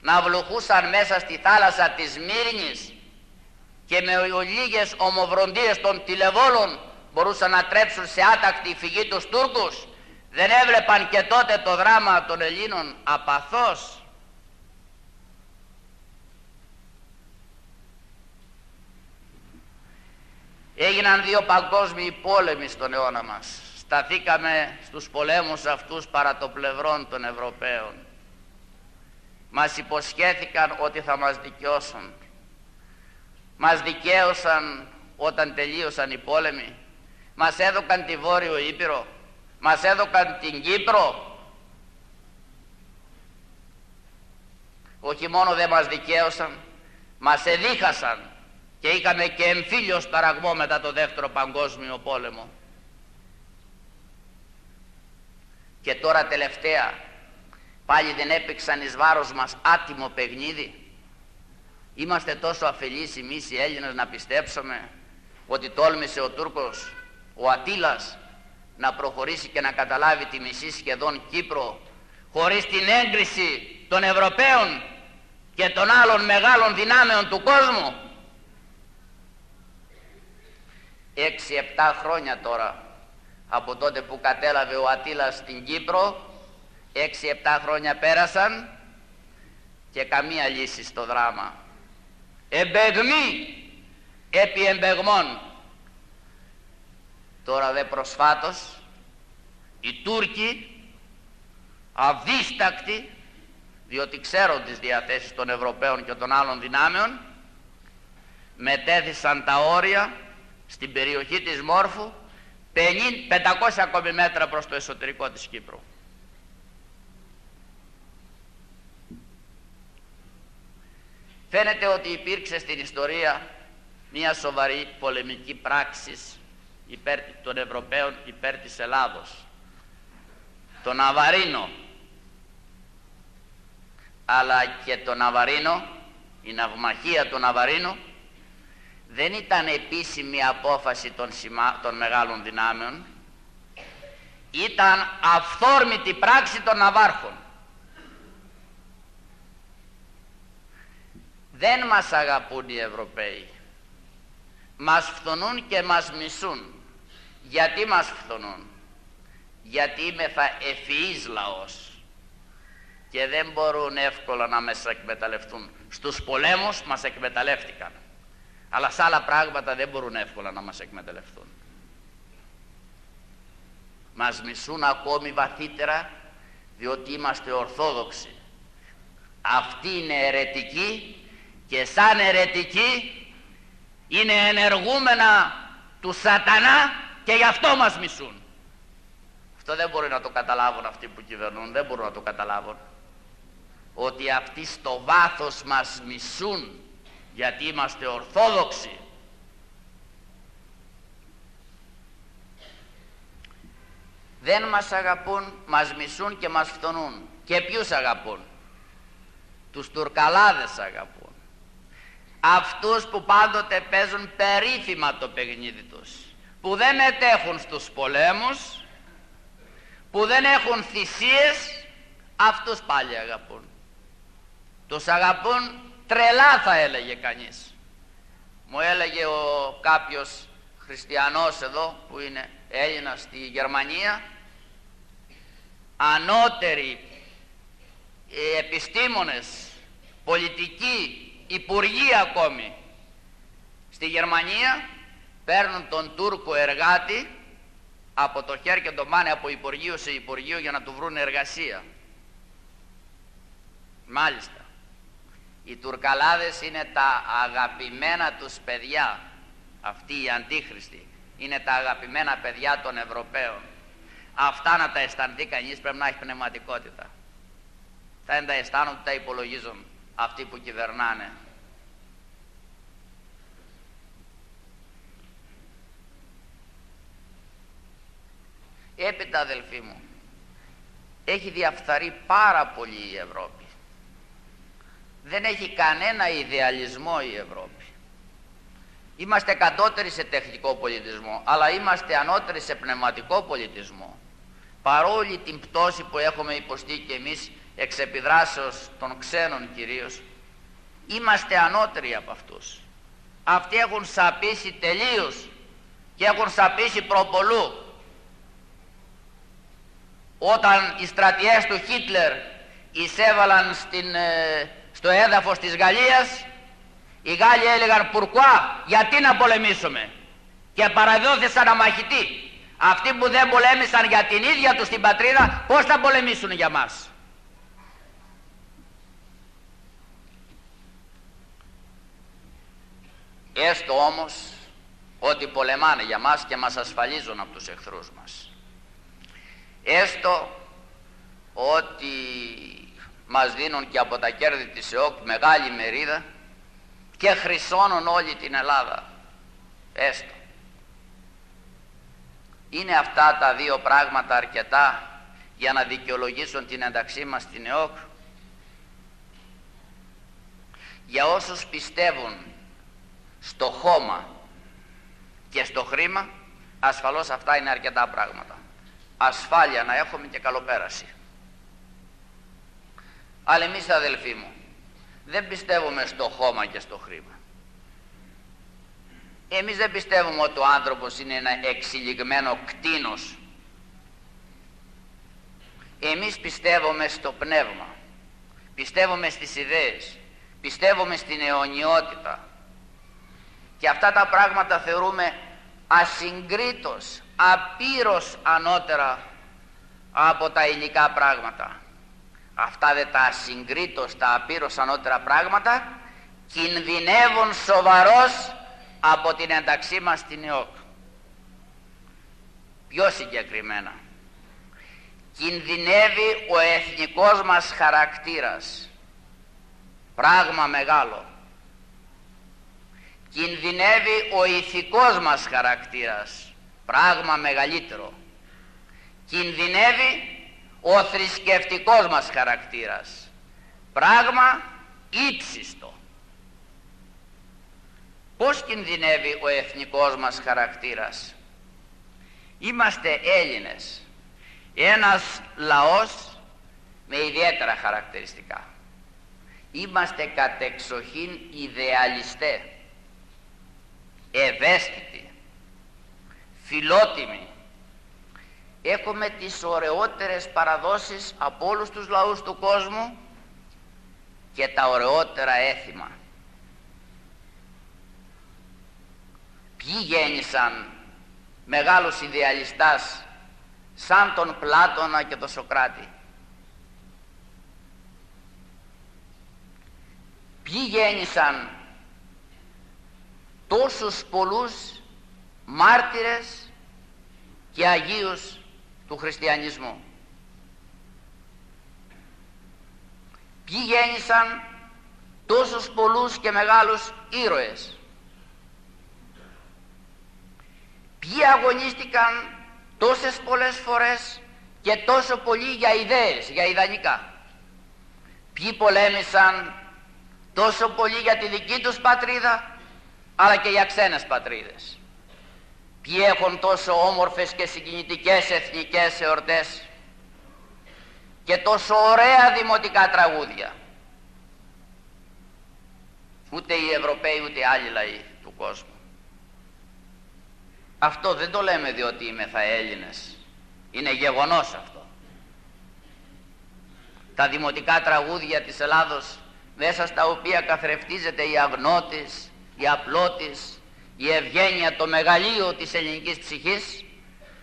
να βλουχούσαν μέσα στη θάλασσα της Μύρνης και με λίγες ομοβροντίες των τηλεβόλων μπορούσαν να τρέψουν σε άτακτη φυγή τους Τούρκους δεν έβλεπαν και τότε το δράμα των Ελλήνων απαθώς Έγιναν δύο παγκόσμιοι πόλεμοι στον αιώνα μας. Σταθήκαμε στους πολέμους αυτούς παρά το πλευρόν των Ευρωπαίων. Μας υποσχέθηκαν ότι θα μας δικαιώσουν. Μας δικαίωσαν όταν τελείωσαν οι πόλεμοι. Μας έδωκαν τη Βόρειο Ήπειρο. Μας έδωκαν την Κύπρο. Όχι μόνο δεν μας δικαίωσαν, μας εδίχασαν και είχαμε και εμφύλιο παραγμό μετά το δεύτερο παγκόσμιο πόλεμο. Και τώρα τελευταία πάλι δεν έπαιξαν εις βάρος μας άτιμο παιχνίδι. Είμαστε τόσο αφελείς εμείς οι Έλληνες να πιστέψουμε ότι τόλμησε ο Τούρκος, ο Ατήλας να προχωρήσει και να καταλάβει τη μισή σχεδόν Κύπρο χωρίς την έγκριση των Ευρωπαίων και των άλλων μεγάλων δυνάμεων του κόσμου. Έξι-επτά χρόνια τώρα από τότε που κατέλαβε ο Ατήλας στην Κύπρο έξι-επτά χρόνια πέρασαν και καμία λύση στο δράμα. Εμπεγμή επί εμπεγμών τώρα δε προσφάτως οι Τούρκοι αδίστακτοι διότι ξέρουν τις διαθέσεις των Ευρωπαίων και των άλλων δυνάμεων μετέθησαν τα όρια στην περιοχή της Μόρφου 500 ακόμη μέτρα προς το εσωτερικό της Κύπρου. Φαίνεται ότι υπήρξε στην ιστορία μια σοβαρή πολεμική πράξη υπέρ των Ευρωπαίων υπέρ της Ελλάδος. Το Ναβαρίνο. Αλλά και το Ναβαρίνο, η ναυμαχία του Ναβαρίνου δεν ήταν επίσημη απόφαση των, των μεγάλων δυνάμεων. Ήταν αυθόρμητη πράξη των ναυάρχων. Δεν μας αγαπούν οι Ευρωπαίοι. Μας φθονούν και μας μισούν γιατί μας φθονούν γιατί είμαι θα ευφυής λαός. Και δεν μπορούν εύκολα να μας εκμεταλλευτούν. Στους πολέμους μας εκμεταλλεύτηκαν. Αλλά σε άλλα πράγματα δεν μπορούν εύκολα να μας εκμεταλλευτούν. Μας μισούν ακόμη βαθύτερα διότι είμαστε ορθόδοξοι. Αυτοί είναι αιρετικοί και σαν αιρετικοί είναι ενεργούμενα του σατανά και γι' αυτό μας μισούν. Αυτό δεν μπορεί να το καταλάβουν αυτοί που κυβερνούν δεν μπορούν να το καταλάβουν. Ότι αυτοί στο βάθος μας μισούν γιατί είμαστε ορθόδοξοι. Δεν μας αγαπούν, μας μισούν και μας φθονούν. Και ποιους αγαπούν; Τους τουρκαλάδες αγαπούν. Αυτούς που πάντοτε παίζουν περίφημα το παιχνίδι τους που δεν μετέχουν στους πολέμους που δεν έχουν θυσίες αυτούς πάλι αγαπούν. Τους αγαπούν τρελά θα έλεγε κανείς. Μου έλεγε ο κάποιος χριστιανός εδώ που είναι Έλληνας στη Γερμανία ανώτεροι επιστήμονες πολιτικοί υπουργοί ακόμη στη Γερμανία παίρνουν τον Τούρκο εργάτη από το χέρι και το μάνε από Υπουργείο σε Υπουργείο για να του βρουν εργασία. Μάλιστα. Οι Τουρκαλάδες είναι τα αγαπημένα τους παιδιά. Αυτοί οι αντίχριστοι. Είναι τα αγαπημένα παιδιά των Ευρωπαίων. Αυτά να τα αισθανθεί κανείς πρέπει να έχει πνευματικότητα. Θα δεν τα αισθάνονται, τα υπολογίζουν αυτοί που κυβερνάνε. Έπειτα αδελφοί μου, έχει διαφθαρεί πάρα πολύ η Ευρώπη. Δεν έχει κανένα ιδεαλισμό η Ευρώπη. Είμαστε κατώτεροι σε τεχνικό πολιτισμό, αλλά είμαστε ανώτεροι σε πνευματικό πολιτισμό. Παρόλη την πτώση που έχουμε υποστεί και εμείς εξ επιδράσεως των ξένων κυρίως, είμαστε ανώτεροι από αυτούς. Αυτοί έχουν σαπίσει τελείως και έχουν σαπίσει προπολού όταν οι στρατιές του Χίτλερ εισέβαλαν στην, ε, στο έδαφος της Γαλλίας οι Γάλλοι έλεγαν «Πουρκουά, γιατί να πολεμήσουμε» και παραδόθησαν αμαχητοί. Αυτοί που δεν πολέμησαν για την ίδια τους την πατρίδα πώς θα πολεμήσουν για μας; Έστω όμως ότι πολεμάνε για μας και μας ασφαλίζουν από τους εχθρούς μας έστω ότι μας δίνουν και από τα κέρδη της ΕΟΚ μεγάλη μερίδα και χρυσώνουν όλη την Ελλάδα. Έστω. Είναι αυτά τα δύο πράγματα αρκετά για να δικαιολογήσουν την ένταξή μας στην ΕΟΚ. Για όσους πιστεύουν στο χώμα και στο χρήμα ασφαλώς αυτά είναι αρκετά πράγματα ασφάλεια να έχουμε και καλοπέραση. Αλλά εμείς αδελφοί μου δεν πιστεύουμε στο χώμα και στο χρήμα. Εμείς δεν πιστεύουμε ότι ο άνθρωπος είναι ένα εξυλιγμένο κτίνος. Εμείς πιστεύουμε στο πνεύμα. Πιστεύουμε στις ιδέες. Πιστεύουμε στην αιωνιότητα. Και αυτά τα πράγματα θεωρούμε ασυγκρίτως απείρως ανώτερα από τα υλικά πράγματα. Αυτά δε τα ασυγκρίτως, τα απείρως ανώτερα πράγματα κινδυνεύουν σοβαρός από την ένταξή μας στην ΕΟΚ. Πιο συγκεκριμένα. Κινδυνεύει ο εθνικός μας χαρακτήρας. Πράγμα μεγάλο. Κινδυνεύει ο ηθικός μας χαρακτήρας πράγμα μεγαλύτερο. Κινδυνεύει ο θρησκευτικός μας χαρακτήρας. Πράγμα ύψιστο. Πως κινδυνεύει ο εθνικός μας χαρακτήρας. Είμαστε Έλληνες. Ένας λαός με ιδιαίτερα χαρακτηριστικά. Είμαστε κατεξοχήν ιδεαλιστές. Ευαίσθητοι φιλότιμοι. Έχουμε τις ωραιότερες παραδόσεις από όλους τους λαούς του κόσμου και τα ωραιότερα έθιμα. Ποιοι γέννησαν μεγάλους ιδεαλιστάς σαν τον Πλάτωνα και τον Σοκράτη; Ποιοι γέννησαν τόσους πολλούς μάρτυρες και Αγίους του χριστιανισμού. Ποιοι γέννησαν τόσους πολλούς και μεγάλους ήρωες. Ποιοι αγωνίστηκαν τόσες πολλές φορές και τόσο πολύ για ιδέες, για ιδανικά. Ποιοι πολέμησαν τόσο πολύ για τη δική τους πατρίδα αλλά και για ξένες πατρίδες. Ποιοι έχουν τόσο όμορφες και συγκινητικές εθνικές εορτές και τόσο ωραία δημοτικά τραγούδια. Ούτε οι Ευρωπαίοι ούτε άλλοι λαοί του κόσμου. Αυτό δεν το λέμε διότι είμαι θα Έλληνες. Είναι γεγονός αυτό. Τα δημοτικά τραγούδια της Ελλάδος μέσα στα οποία καθρεφτίζεται η αγνότης, η απλότης, η ευγένεια, το μεγαλείο της ελληνικής ψυχής,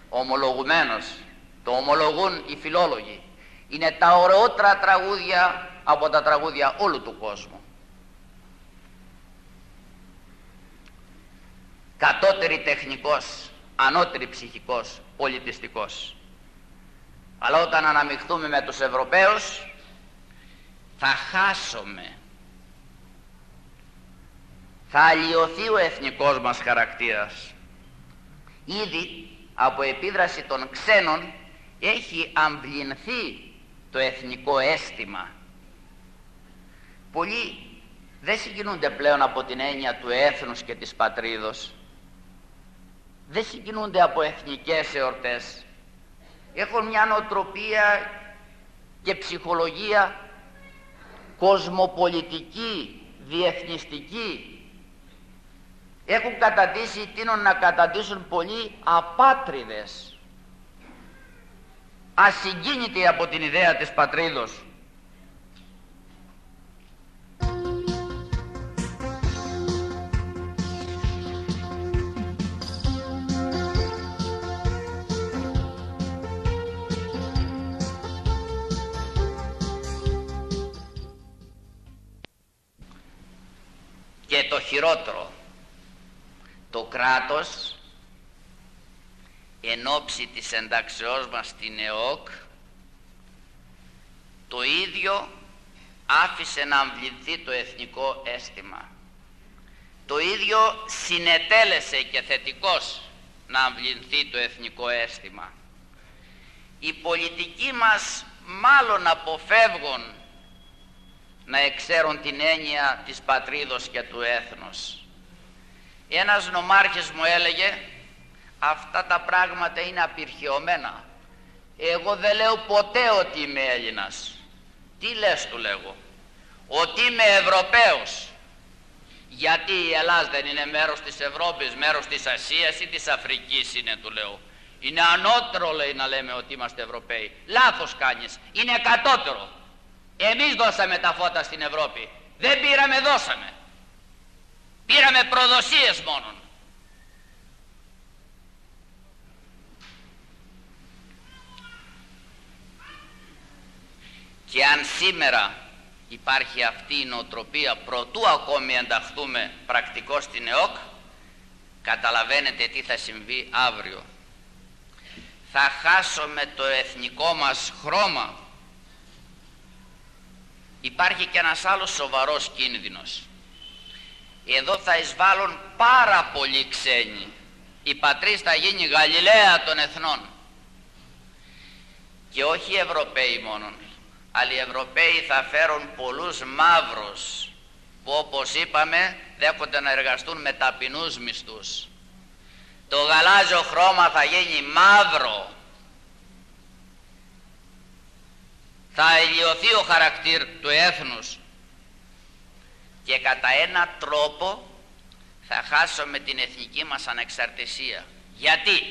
ομολογουμένος, το ομολογούν οι φιλόλογοι. Είναι τα ωραιότερα τραγούδια από τα τραγούδια όλου του κόσμου. Κατώτερη τεχνικός, ανώτερη ψυχικός, πολιτιστικός. Αλλά όταν αναμειχθούμε με τους Ευρωπαίους θα χάσουμε θα αλλοιωθεί ο εθνικός μας χαρακτήρας. Ήδη από επίδραση των ξένων έχει αμβληνθεί το εθνικό αίσθημα. Πολλοί δεν συγκινούνται πλέον από την έννοια του έθνους και της πατρίδος. Δεν συγκινούνται από εθνικές εορτές. Έχουν μια νοοτροπία και ψυχολογία κοσμοπολιτική, διεθνιστική έχουν καταντήσει, τίνουν να καταντήσουν πολλοί απάτριδες. Ασυγκίνητοι από την ιδέα της πατρίδος. Και το χειρότερο το κράτος εν ώψη της ενταξεώς μας στην ΕΟΚ το ίδιο άφησε να αμβληθεί το εθνικό αίσθημα. Το ίδιο συνετέλεσε και θετικός να αμβληθεί το εθνικό αίσθημα. Οι πολιτικοί μας μάλλον αποφεύγουν να εξέρουν την έννοια της πατρίδος και του έθνους ένας νομάρχης μου έλεγε αυτά τα πράγματα είναι απειρχαιωμένα. Εγώ δεν λέω ποτέ ότι είμαι Έλληνας. Τι λες του λέγω. Ότι είμαι Ευρωπαίος. Γιατί η Ελλάδα δεν είναι μέρος της Ευρώπης, μέρος της Ασίας ή της Αφρικής είναι του λέω. Είναι ανώτερο λέει να λέμε ότι είμαστε Ευρωπαίοι. Λάθος κάνεις. Είναι κατώτερο. Εμείς δώσαμε τα φώτα στην Ευρώπη. Δεν πήραμε, δώσαμε. Πήραμε προδοσίες μόνον. Και αν σήμερα υπάρχει αυτή η νοοτροπία προτού ακόμη ενταχθούμε πρακτικό στην ΕΟΚ, καταλαβαίνετε τι θα συμβεί αύριο. Θα χάσουμε το εθνικό μας χρώμα. Υπάρχει και ένας άλλος σοβαρός κίνδυνος εδώ θα εισβάλλουν πάρα πολλοί ξένοι. Η πατρίς θα γίνει Γαλιλαία των εθνών. Και όχι οι Ευρωπαίοι μόνον. Αλλά οι Ευρωπαίοι θα φέρουν πολλούς μαύρους που όπως είπαμε δέχονται να εργαστούν με ταπεινούς μισθούς. Το γαλάζιο χρώμα θα γίνει μαύρο. Θα ηλιωθεί ο χαρακτήρ του έθνους και κατά ένα τρόπο θα χάσουμε την εθνική μας ανεξαρτησία. Γιατί;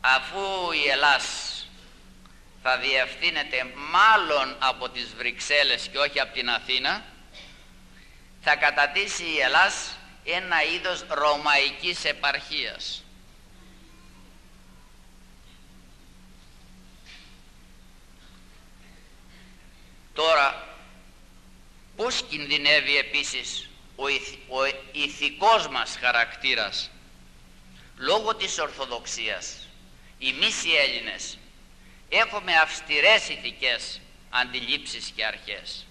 Αφού η Ελλάς θα διευθύνεται μάλλον από τις Βρυξέλλες και όχι από την Αθήνα θα κατατήσει η Ελλάς ένα είδος ρωμαϊκής επαρχίας. Τώρα, πώς κινδυνεύει επίσης ο, ηθ, ο ηθικός μας χαρακτήρας; Λόγω της Ορθοδοξίας. Οι μίσοι Έλληνες έχουμε αυστηρές ηθικές αντιλήψεις και αρχές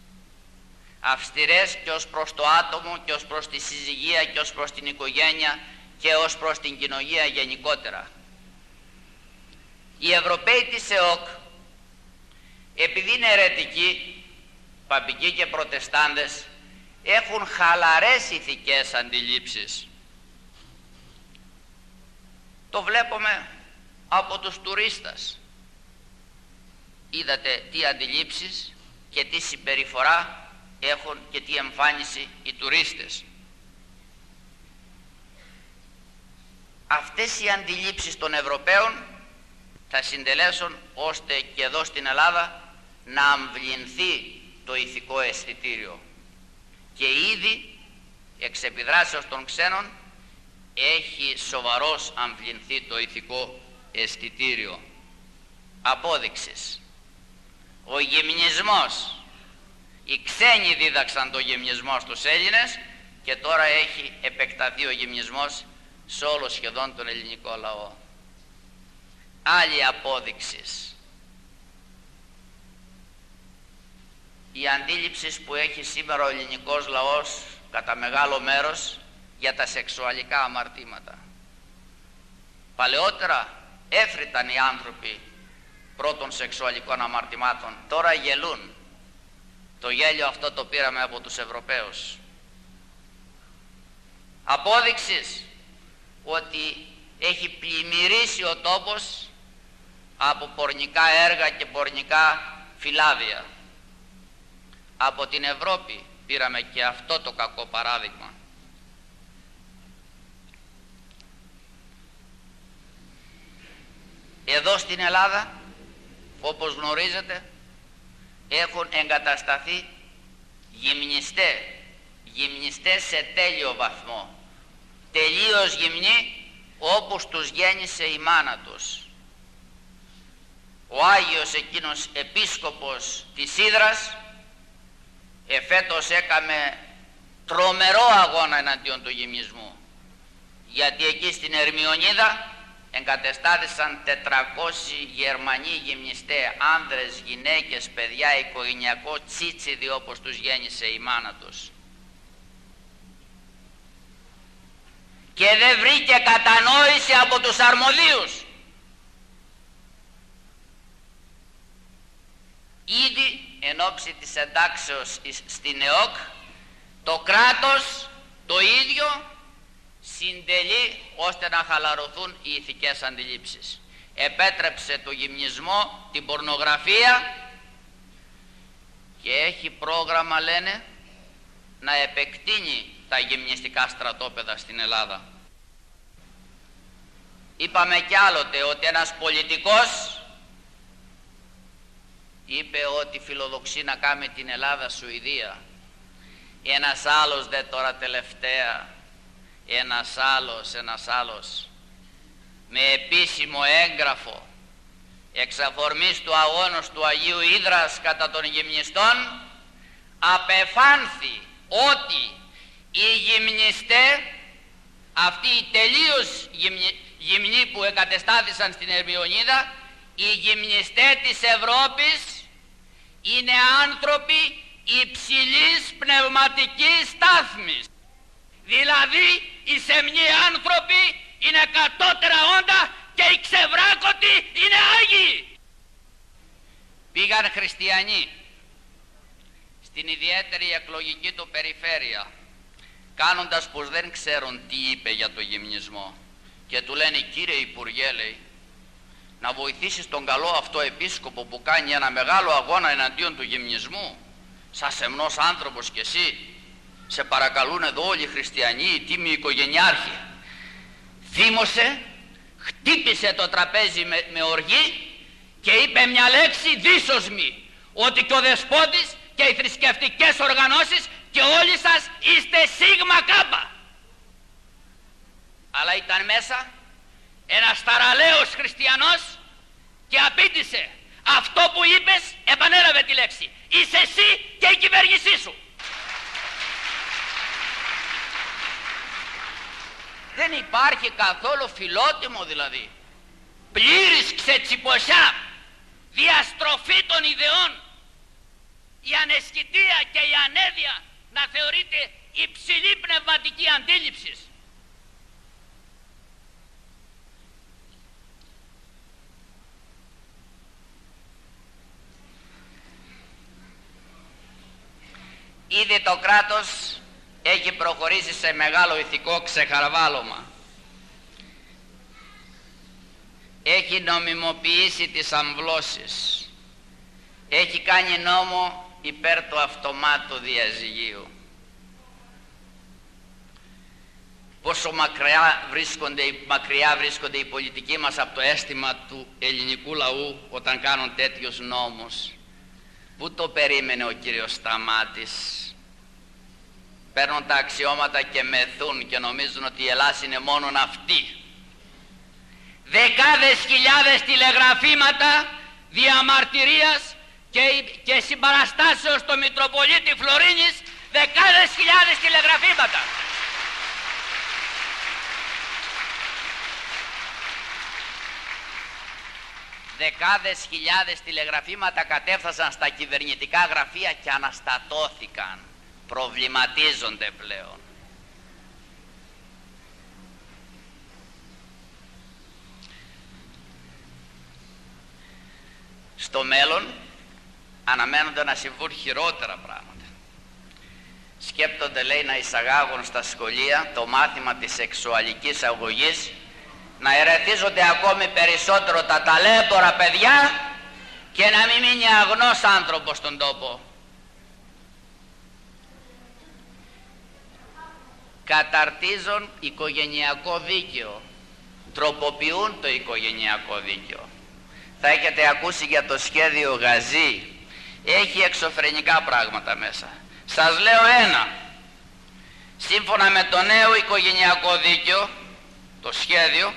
αυστηρές και ως προς το άτομο και ως προς τη συζυγία και ως προς την οικογένεια και ως προς την κοινωνία γενικότερα. Οι Ευρωπαίοι της ΕΟΚ επειδή είναι αιρετικοί, παπικοί και προτεστάντες έχουν χαλαρές ηθικές αντιλήψεις. Το βλέπουμε από τους τουρίστας. Είδατε τι αντιλήψεις και τι συμπεριφορά έχουν και τι εμφάνιση οι τουρίστες. Αυτές οι αντιλήψεις των Ευρωπαίων θα συντελέσουν ώστε και εδώ στην Ελλάδα να αμβληνθεί το ηθικό αισθητήριο και ήδη εξ επιδράσεως των ξένων έχει σοβαρός αμβληνθεί το ηθικό αισθητήριο απόδειξης ο γυμνισμός οι ξένοι δίδαξαν το γυμνισμό στους Έλληνες και τώρα έχει επεκταθεί ο γυμνισμός σε όλο σχεδόν τον ελληνικό λαό. Άλλη απόδειξης. Η αντίληψη που έχει σήμερα ο ελληνικός λαός κατά μεγάλο μέρος για τα σεξουαλικά αμαρτήματα. Παλαιότερα έφρυταν οι άνθρωποι πρώτων σεξουαλικών αμαρτημάτων, τώρα γελούν το γέλιο αυτό το πήραμε από τους Ευρωπαίους. Απόδειξης ότι έχει πλημμυρίσει ο τόπος από πορνικά έργα και πορνικά φυλάδια. Από την Ευρώπη πήραμε και αυτό το κακό παράδειγμα. Εδώ στην Ελλάδα, όπως γνωρίζετε, έχουν εγκατασταθεί γυμνιστές, γυμνιστές σε τέλειο βαθμό, τελείως γυμνοί όπως τους γέννησε η μάνα τους. Ο Άγιος εκείνος επίσκοπος της Ήδρας εφέτος έκαμε τρομερό αγώνα εναντίον του γυμνισμού γιατί εκεί στην Ερμιονίδα εγκατεστάθησαν 400 Γερμανοί γυμνιστέ, άνδρες, γυναίκες, παιδιά, οικογενειακό τσίτσιδι όπως τους γέννησε η μάνα τους. Και δεν βρήκε κατανόηση από τους αρμοδίους. Ήδη εν ώψη της εντάξεως στην ΕΟΚ το κράτος το ίδιο συντελεί ώστε να χαλαρωθούν οι ηθικές αντιλήψεις. Επέτρεψε το γυμνισμό, την πορνογραφία και έχει πρόγραμμα λένε να επεκτείνει τα γυμνιστικά στρατόπεδα στην Ελλάδα. Είπαμε κι άλλοτε ότι ένας πολιτικός είπε ότι φιλοδοξεί να κάνει την Ελλάδα Σουηδία. Ένας άλλος δε τώρα τελευταία ένας άλλος, ένας άλλος με επίσημο έγγραφο εξαφορμής του αγώνος του Αγίου Ήδρας κατά των γυμνιστών απεφάνθη ότι οι γυμνιστέ αυτοί οι τελείως γυμνοί που εγκατεστάθησαν στην Ερμιονίδα οι γυμνιστέ της Ευρώπης είναι άνθρωποι υψηλής πνευματικής στάθμης δηλαδή οι σεμνοί άνθρωποι είναι κατώτερα όντα και οι ξεβράκωτοι είναι Άγιοι. Πήγαν χριστιανοί στην ιδιαίτερη εκλογική του περιφέρεια κάνοντας πως δεν ξέρουν τι είπε για το γυμνισμό και του λένε κύριε Υπουργέ λέει να βοηθήσεις τον καλό αυτό επίσκοπο που κάνει ένα μεγάλο αγώνα εναντίον του γυμνισμού σαν σεμνός άνθρωπος κι εσύ σε παρακαλούν εδώ όλοι οι χριστιανοί, οι τίμοι οικογενειάρχοι. θύμωσε, χτύπησε το τραπέζι με, με οργή και είπε μια λέξη δίσοσμη ότι και ο δεσπότης και οι θρησκευτικές οργανώσεις και όλοι σας είστε σίγμα κάπα. Αλλά ήταν μέσα ένας ταραλέος χριστιανός και απίτησε αυτό που είπες επανέλαβε τη λέξη. Είσαι εσύ και η κυβέρνησή σου. Δεν υπάρχει καθόλου φιλότιμο δηλαδή. Πλήρης ξετσιποσιά, διαστροφή των ιδεών, η ανεσκητία και η ανέδεια να θεωρείται υψηλή πνευματική αντίληψης. Ήδη το κράτος έχει προχωρήσει σε μεγάλο ηθικό ξεχαρβάλωμα. Έχει νομιμοποιήσει τις αμβλώσεις. Έχει κάνει νόμο υπέρ του αυτομάτου διαζυγίου. Πόσο μακριά βρίσκονται, μακριά βρίσκονται οι πολιτικοί μας από το αίσθημα του ελληνικού λαού όταν κάνουν τέτοιους νόμους. Πού το περίμενε ο κύριος Σταμάτης; Παίρνουν τα αξιώματα και μεθούν και νομίζουν ότι η Ελλάδα είναι μόνο αυτή. Δεκάδες χιλιάδες τηλεγραφήματα διαμαρτυρίας και, και συμπαραστάσεως στο Μητροπολίτη Φλωρίνης δεκάδες χιλιάδες τηλεγραφήματα. Δεκάδες χιλιάδες τηλεγραφήματα κατέφθασαν στα κυβερνητικά γραφεία και αναστατώθηκαν προβληματίζονται πλέον. Στο μέλλον αναμένονται να συμβούν χειρότερα πράγματα. Σκέπτονται λέει να εισαγάγουν στα σχολεία το μάθημα της σεξουαλικής αγωγής να ερεθίζονται ακόμη περισσότερο τα ταλέμπορα παιδιά και να μην μείνει αγνός άνθρωπος στον τόπο. Καταρτίζουν οικογενειακό δίκαιο τροποποιούν το οικογενειακό δίκαιο. Θα έχετε ακούσει για το σχέδιο Γαζί. Έχει εξωφρενικά πράγματα μέσα. Σας λέω ένα. Σύμφωνα με το νέο οικογενειακό δίκαιο το σχέδιο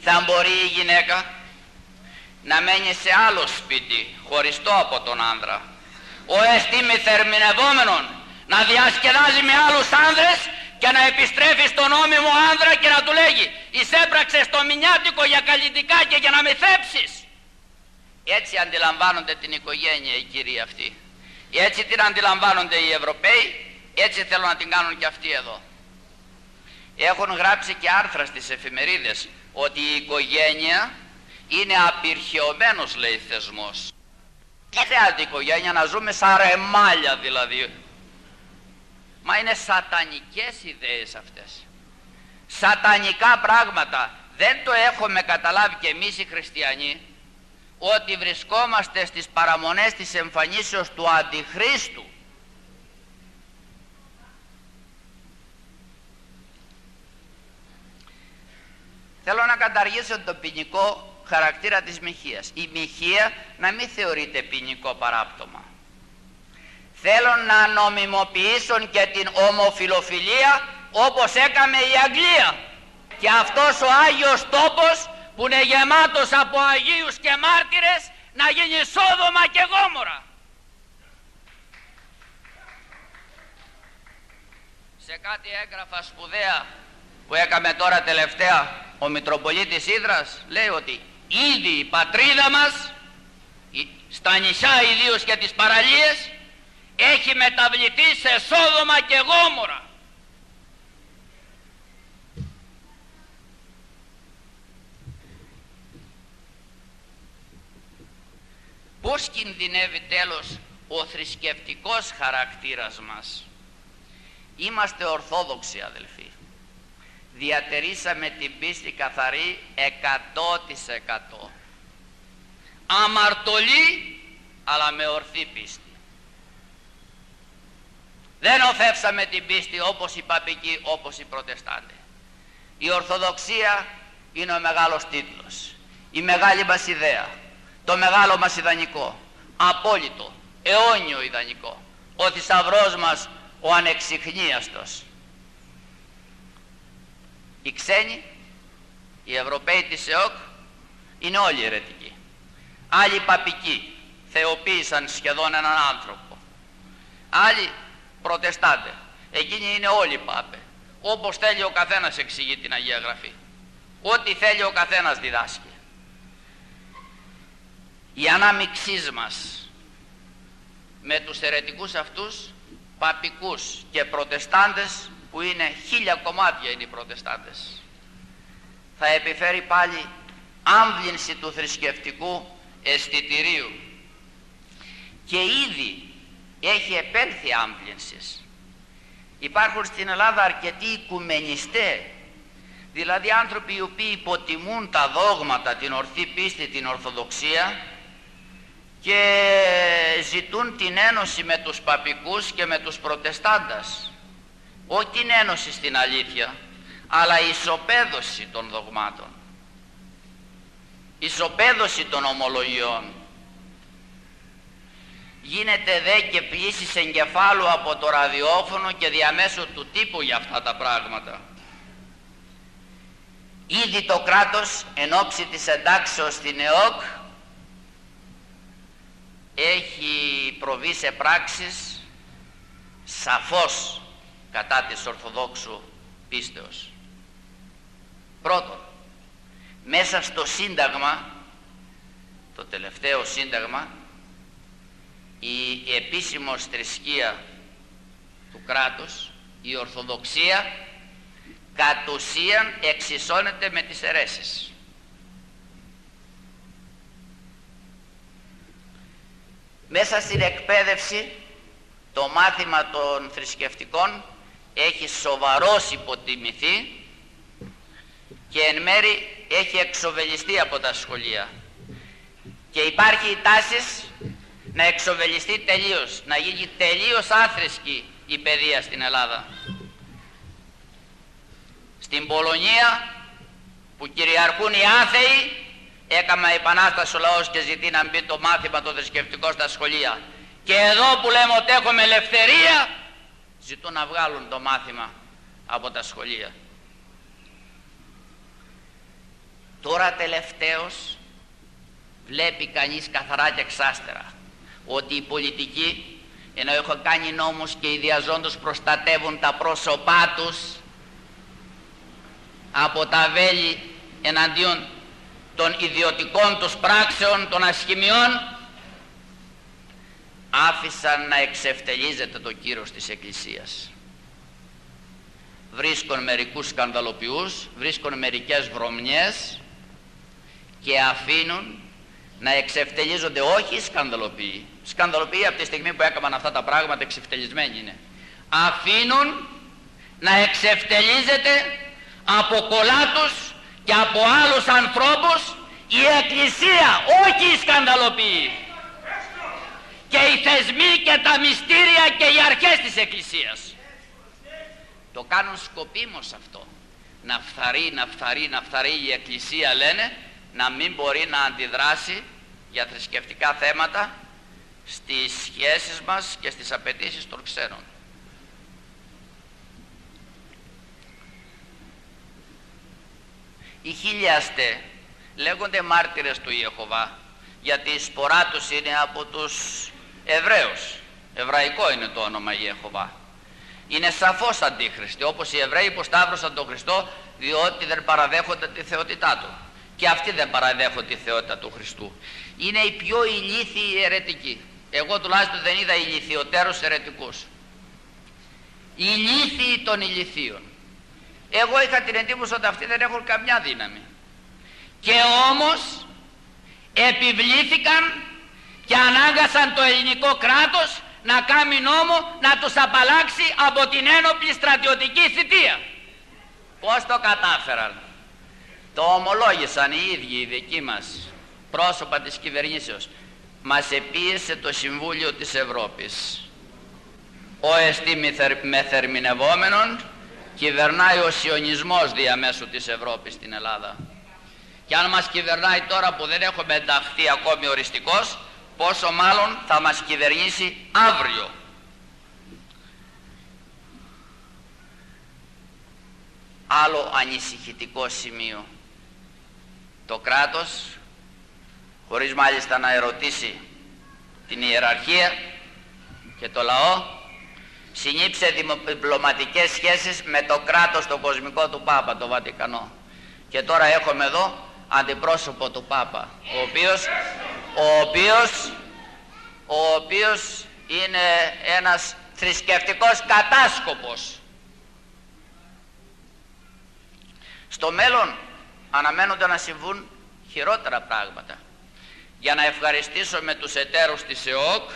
θα μπορεί η γυναίκα να μένει σε άλλο σπίτι χωριστό από τον άνδρα. Ο εστίμη θερμινευόμενον να διασκεδάζει με άλλους άνδρες και να επιστρέφει στον όμιμο άνδρα και να του λέγει «Εισέπραξε το μηνιάτικο για καλλιτικά και για να με θέψεις». Έτσι αντιλαμβάνονται την οικογένεια οι κύριοι αυτοί. Έτσι την αντιλαμβάνονται οι Ευρωπαίοι, έτσι θέλουν να την κάνουν και αυτοί εδώ. Έχουν γράψει και άρθρα στις εφημερίδες ότι η οικογένεια είναι απειρχαιωμένος λέει θεσμός. Δεν χρειάζεται η οικογένεια να ζούμε σαν ρεμάλια δηλαδή Μα είναι σατανικές ιδέες αυτές. Σατανικά πράγματα. Δεν το έχουμε καταλάβει και εμείς οι χριστιανοί ότι βρισκόμαστε στις παραμονές της εμφανίσεως του Αντιχρίστου. Θέλω να καταργήσω το ποινικό χαρακτήρα της μοιχείας. Η μοιχεία να μην θεωρείται ποινικό παράπτωμα θέλουν να νομιμοποιήσουν και την ομοφιλοφιλία όπως έκαμε η Αγγλία. Και αυτός ο Άγιος τόπος που είναι γεμάτος από Αγίους και μάρτυρες να γίνει Σόδομα και Γόμορα. Σε κάτι έγγραφα σπουδαία που έκαμε τώρα τελευταία ο Μητροπολίτης Ήδρας λέει ότι ήδη η πατρίδα μας στα νησιά ιδίως και τις παραλίες έχει μεταβληθεί σε Σόδομα και Γόμορα. Πώς κινδυνεύει τέλος ο θρησκευτικός χαρακτήρας μας; Είμαστε ορθόδοξοι αδελφοί. Διατερήσαμε την πίστη καθαρή 100%. Αμαρτωλή αλλά με ορθή πίστη. Δεν οφεύσαμε την πίστη όπως οι παπικοί, όπως οι προτεστάντες. Η Ορθοδοξία είναι ο μεγάλος τίτλος. Η μεγάλη μας ιδέα. Το μεγάλο μας ιδανικό. Απόλυτο. Αιώνιο ιδανικό. Ο θησαυρός μας ο ανεξιχνίαστος. Οι ξένοι, οι Ευρωπαίοι της ΕΟΚ είναι όλοι αιρετικοί. Άλλοι παπικοί θεοποίησαν σχεδόν έναν άνθρωπο. Άλλοι προτεστάντε. Εκείνοι είναι όλοι πάπε. Όπως θέλει ο καθένας εξηγεί την Αγία Γραφή. Ό,τι θέλει ο καθένας διδάσκει. Η ανάμιξή μας με τους αιρετικούς αυτούς παπικούς και προτεστάντες που είναι χίλια κομμάτια είναι οι προτεστάντες θα επιφέρει πάλι άμβλυνση του θρησκευτικού αισθητηρίου και ήδη έχει επέλθει άμβλυνσης. Υπάρχουν στην Ελλάδα αρκετοί οικουμενιστές δηλαδή άνθρωποι οι οποίοι υποτιμούν τα δόγματα, την ορθή πίστη, την ορθοδοξία και ζητούν την ένωση με τους παπικούς και με τους προτεστάντας όχι την ένωση στην αλήθεια αλλά η ισοπαίδωση των δογμάτων. Η ισοπαίδωση των ομολογιών γίνεται δε και πλήσεις εγκεφάλου από το ραδιόφωνο και διαμέσου του τύπου για αυτά τα πράγματα ήδη το κράτος εν ώψη της εντάξεως στην ΕΟΚ έχει προβεί σε πράξεις σαφώς κατά της Ορθοδόξου πίστεως. Πρώτον, μέσα στο Σύνταγμα, το τελευταίο Σύνταγμα, η επίσημος θρησκεία του κράτους, η Ορθοδοξία, κατ' ουσίαν εξισώνεται με τις αιρέσεις. Μέσα στην εκπαίδευση το μάθημα των θρησκευτικών έχει σοβαρός υποτιμηθεί και εν μέρη έχει εξοβελιστεί από τα σχολεία και υπάρχει η τάση να εξοβελιστεί τελείως, να γίνει τελείως άθρησκη η παιδεία στην Ελλάδα. Στην Πολωνία που κυριαρχούν οι άθεοι έκαμα επανάσταση ο λαός και ζητεί να μπει το μάθημα το θρησκευτικό στα σχολεία. Και εδώ που λέμε ότι έχουμε ελευθερία, ζητούν να βγάλουν το μάθημα από τα σχολεία. Τώρα τελευταίως βλέπει κανείς καθαρά και εξάστερα ότι οι πολιτικοί ενώ έχουν κάνει νόμους και οι διαζώντες προστατεύουν τα πρόσωπά τους από τα βέλη εναντίον των ιδιωτικών τους πράξεων, των ασχημιών άφησαν να εξευτελίζεται το κύρος της Εκκλησίας. Βρίσκουν μερικούς σκανδαλοποιούς, βρίσκουν μερικές βρωμιές και αφήνουν να εξευτελίζονται όχι οι σκανδαλοποιοί. Σκανδαλοποιοί από τη στιγμή που έκαναν αυτά τα πράγματα εξευτελισμένοι είναι. Αφήνουν να εξευτελίζεται από κολάτους και από άλλους ανθρώπους η Εκκλησία, όχι οι σκανδαλοποιοί και οι θεσμοί και τα μυστήρια και οι αρχές της Εκκλησίας. Το κάνουν σκοπίμως αυτό. Να φθαρεί, να φθαρεί, να φθαρεί η Εκκλησία λένε να μην μπορεί να αντιδράσει για θρησκευτικά θέματα στις σχέσεις μας και στις απαιτήσεις των ξένων. Οι χιλιαστέ λέγονται μάρτυρες του Ιεχωβά γιατί η σπορά τους είναι από τους Εβραίους. Εβραϊκό είναι το όνομα Ιεχωβά. Είναι σαφώς αντίχριστοι όπως οι Εβραίοι που σταύρωσαν τον Χριστό διότι δεν παραδέχονται τη θεότητά Του. Και αυτοί δεν παραδέχονται τη θεότητα του Χριστού. Είναι οι πιο ηλίθιοι αιρετικοί. Εγώ τουλάχιστον δεν είδα ηλικιωτέρους αιρετικούς. Οι ηλίθιοι των ηλίθιων. Εγώ είχα την εντύπωση ότι αυτοί δεν έχουν καμιά δύναμη. Και όμως επιβλήθηκαν και ανάγκασαν το ελληνικό κράτος να κάνει νόμο να τους απαλλάξει από την ένοπλη στρατιωτική θητεία. Πώς το κατάφεραν; Το ομολόγησαν οι ίδιοι οι δικοί μας πρόσωπα της κυβερνήσεως. Μας επίεσε το Συμβούλιο της Ευρώπης. Ο εστί μεθερμινευόμενον κυβερνάει ο σιωνισμός διαμέσου της Ευρώπης στην Ελλάδα. Και αν μας κυβερνάει τώρα που δεν έχουμε ενταχθεί ακόμη οριστικός, πόσο μάλλον θα μας κυβερνήσει αύριο. Άλλο ανησυχητικό σημείο. Το κράτος, χωρίς μάλιστα να ερωτήσει την ιεραρχία και το λαό, συνήψε διπλωματικές σχέσεις με το κράτος το κοσμικό του Πάπα, το Βατικανό. Και τώρα έχουμε εδώ αντιπρόσωπο του Πάπα, ο οποίος, ο οποίος, ο οποίος είναι ένας θρησκευτικός κατάσκοπος. Στο μέλλον αναμένονται να συμβούν χειρότερα πράγματα. Για να ευχαριστήσω με τους εταίρους της ΕΟΚ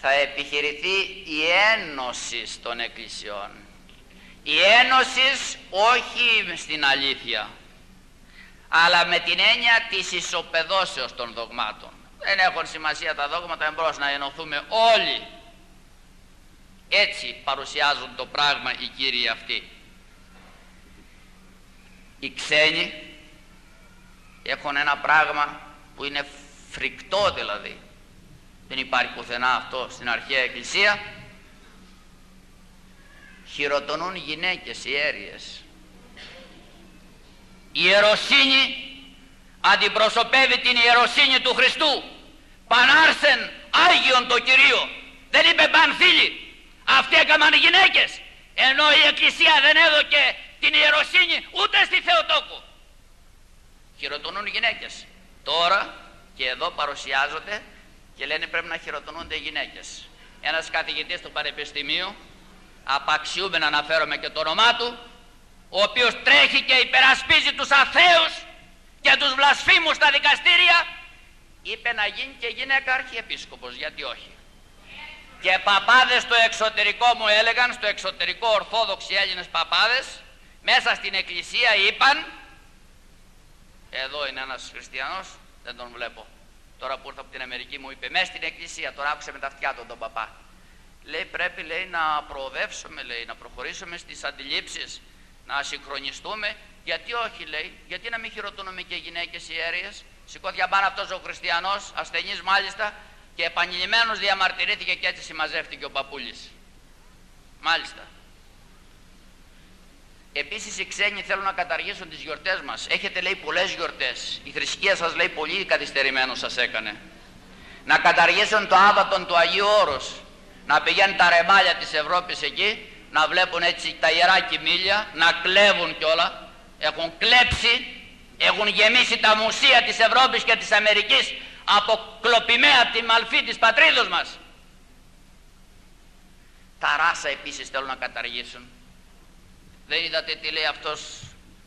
θα επιχειρηθεί η ένωση των εκκλησιών. Η ένωση όχι στην αλήθεια, αλλά με την έννοια της ισοπεδώσεως των δογμάτων. Δεν έχουν σημασία τα δόγματα, εμπρός να ενωθούμε όλοι. Έτσι παρουσιάζουν το πράγμα οι κύριοι αυτοί. Οι ξένοι έχουν ένα πράγμα που είναι φρικτό δηλαδή. Δεν υπάρχει πουθενά αυτό στην αρχαία εκκλησία. Χειροτονούν γυναίκες ιέρειες η ιεροσύνη αντιπροσωπεύει την ιεροσύνη του Χριστού. Πανάρσεν Άγιον το Κυρίο. Δεν είπε πανθήλη. Αυτοί έκαναν οι γυναίκες. Ενώ η Εκκλησία δεν έδωκε την ιεροσύνη ούτε στη Θεοτόκο. Χειροτονούν οι γυναίκες. Τώρα και εδώ παρουσιάζονται και λένε πρέπει να χειροτονούνται οι γυναίκες. Ένας καθηγητής του Πανεπιστημίου, απαξιούμε να αναφέρομαι και το όνομά του, ο οποίος τρέχει και υπερασπίζει τους αθέους και τους βλασφήμους στα δικαστήρια είπε να γίνει και γυναίκα αρχιεπίσκοπος γιατί όχι; Και παπάδες στο εξωτερικό μου έλεγαν στο εξωτερικό ορθόδοξοι Έλληνες παπάδες μέσα στην εκκλησία είπαν εδώ είναι ένας χριστιανός δεν τον βλέπω τώρα που ήρθα από την Αμερική μου είπε μέσα στην εκκλησία τώρα άκουσε με τα αυτιά του τον παπά λέει πρέπει λέει να προοδεύσουμε λέει να προχωρήσουμε στις αντιλήψεις να συγχρονιστούμε. Γιατί όχι, λέει, γιατί να μην χειροτονούμε και γυναίκες ιέρειε. Σηκώθηκε πάνω αυτός ο χριστιανός, ασθενής μάλιστα, και επανειλημμένω διαμαρτυρήθηκε και έτσι συμμαζεύτηκε ο παππούλης. Μάλιστα. Επίσης οι ξένοι θέλουν να καταργήσουν τις γιορτές μας. Έχετε λέει πολλές γιορτές. Η θρησκεία σας λέει πολύ καθυστερημένο σας έκανε. Να καταργήσουν το άβατον του Αγίου Όρος. Να πηγαίνουν τα ρεμάλια της Ευρώπης εκεί να βλέπουν έτσι τα ιερά κοιμήλια, να κλέβουν κιόλα, έχουν κλέψει, έχουν γεμίσει τα μουσεία της Ευρώπης και της Αμερικής από κλοπημαία από τη μαλφή της πατρίδος μας. Τα ράσα επίσης θέλουν να καταργήσουν. Δεν είδατε τι λέει αυτός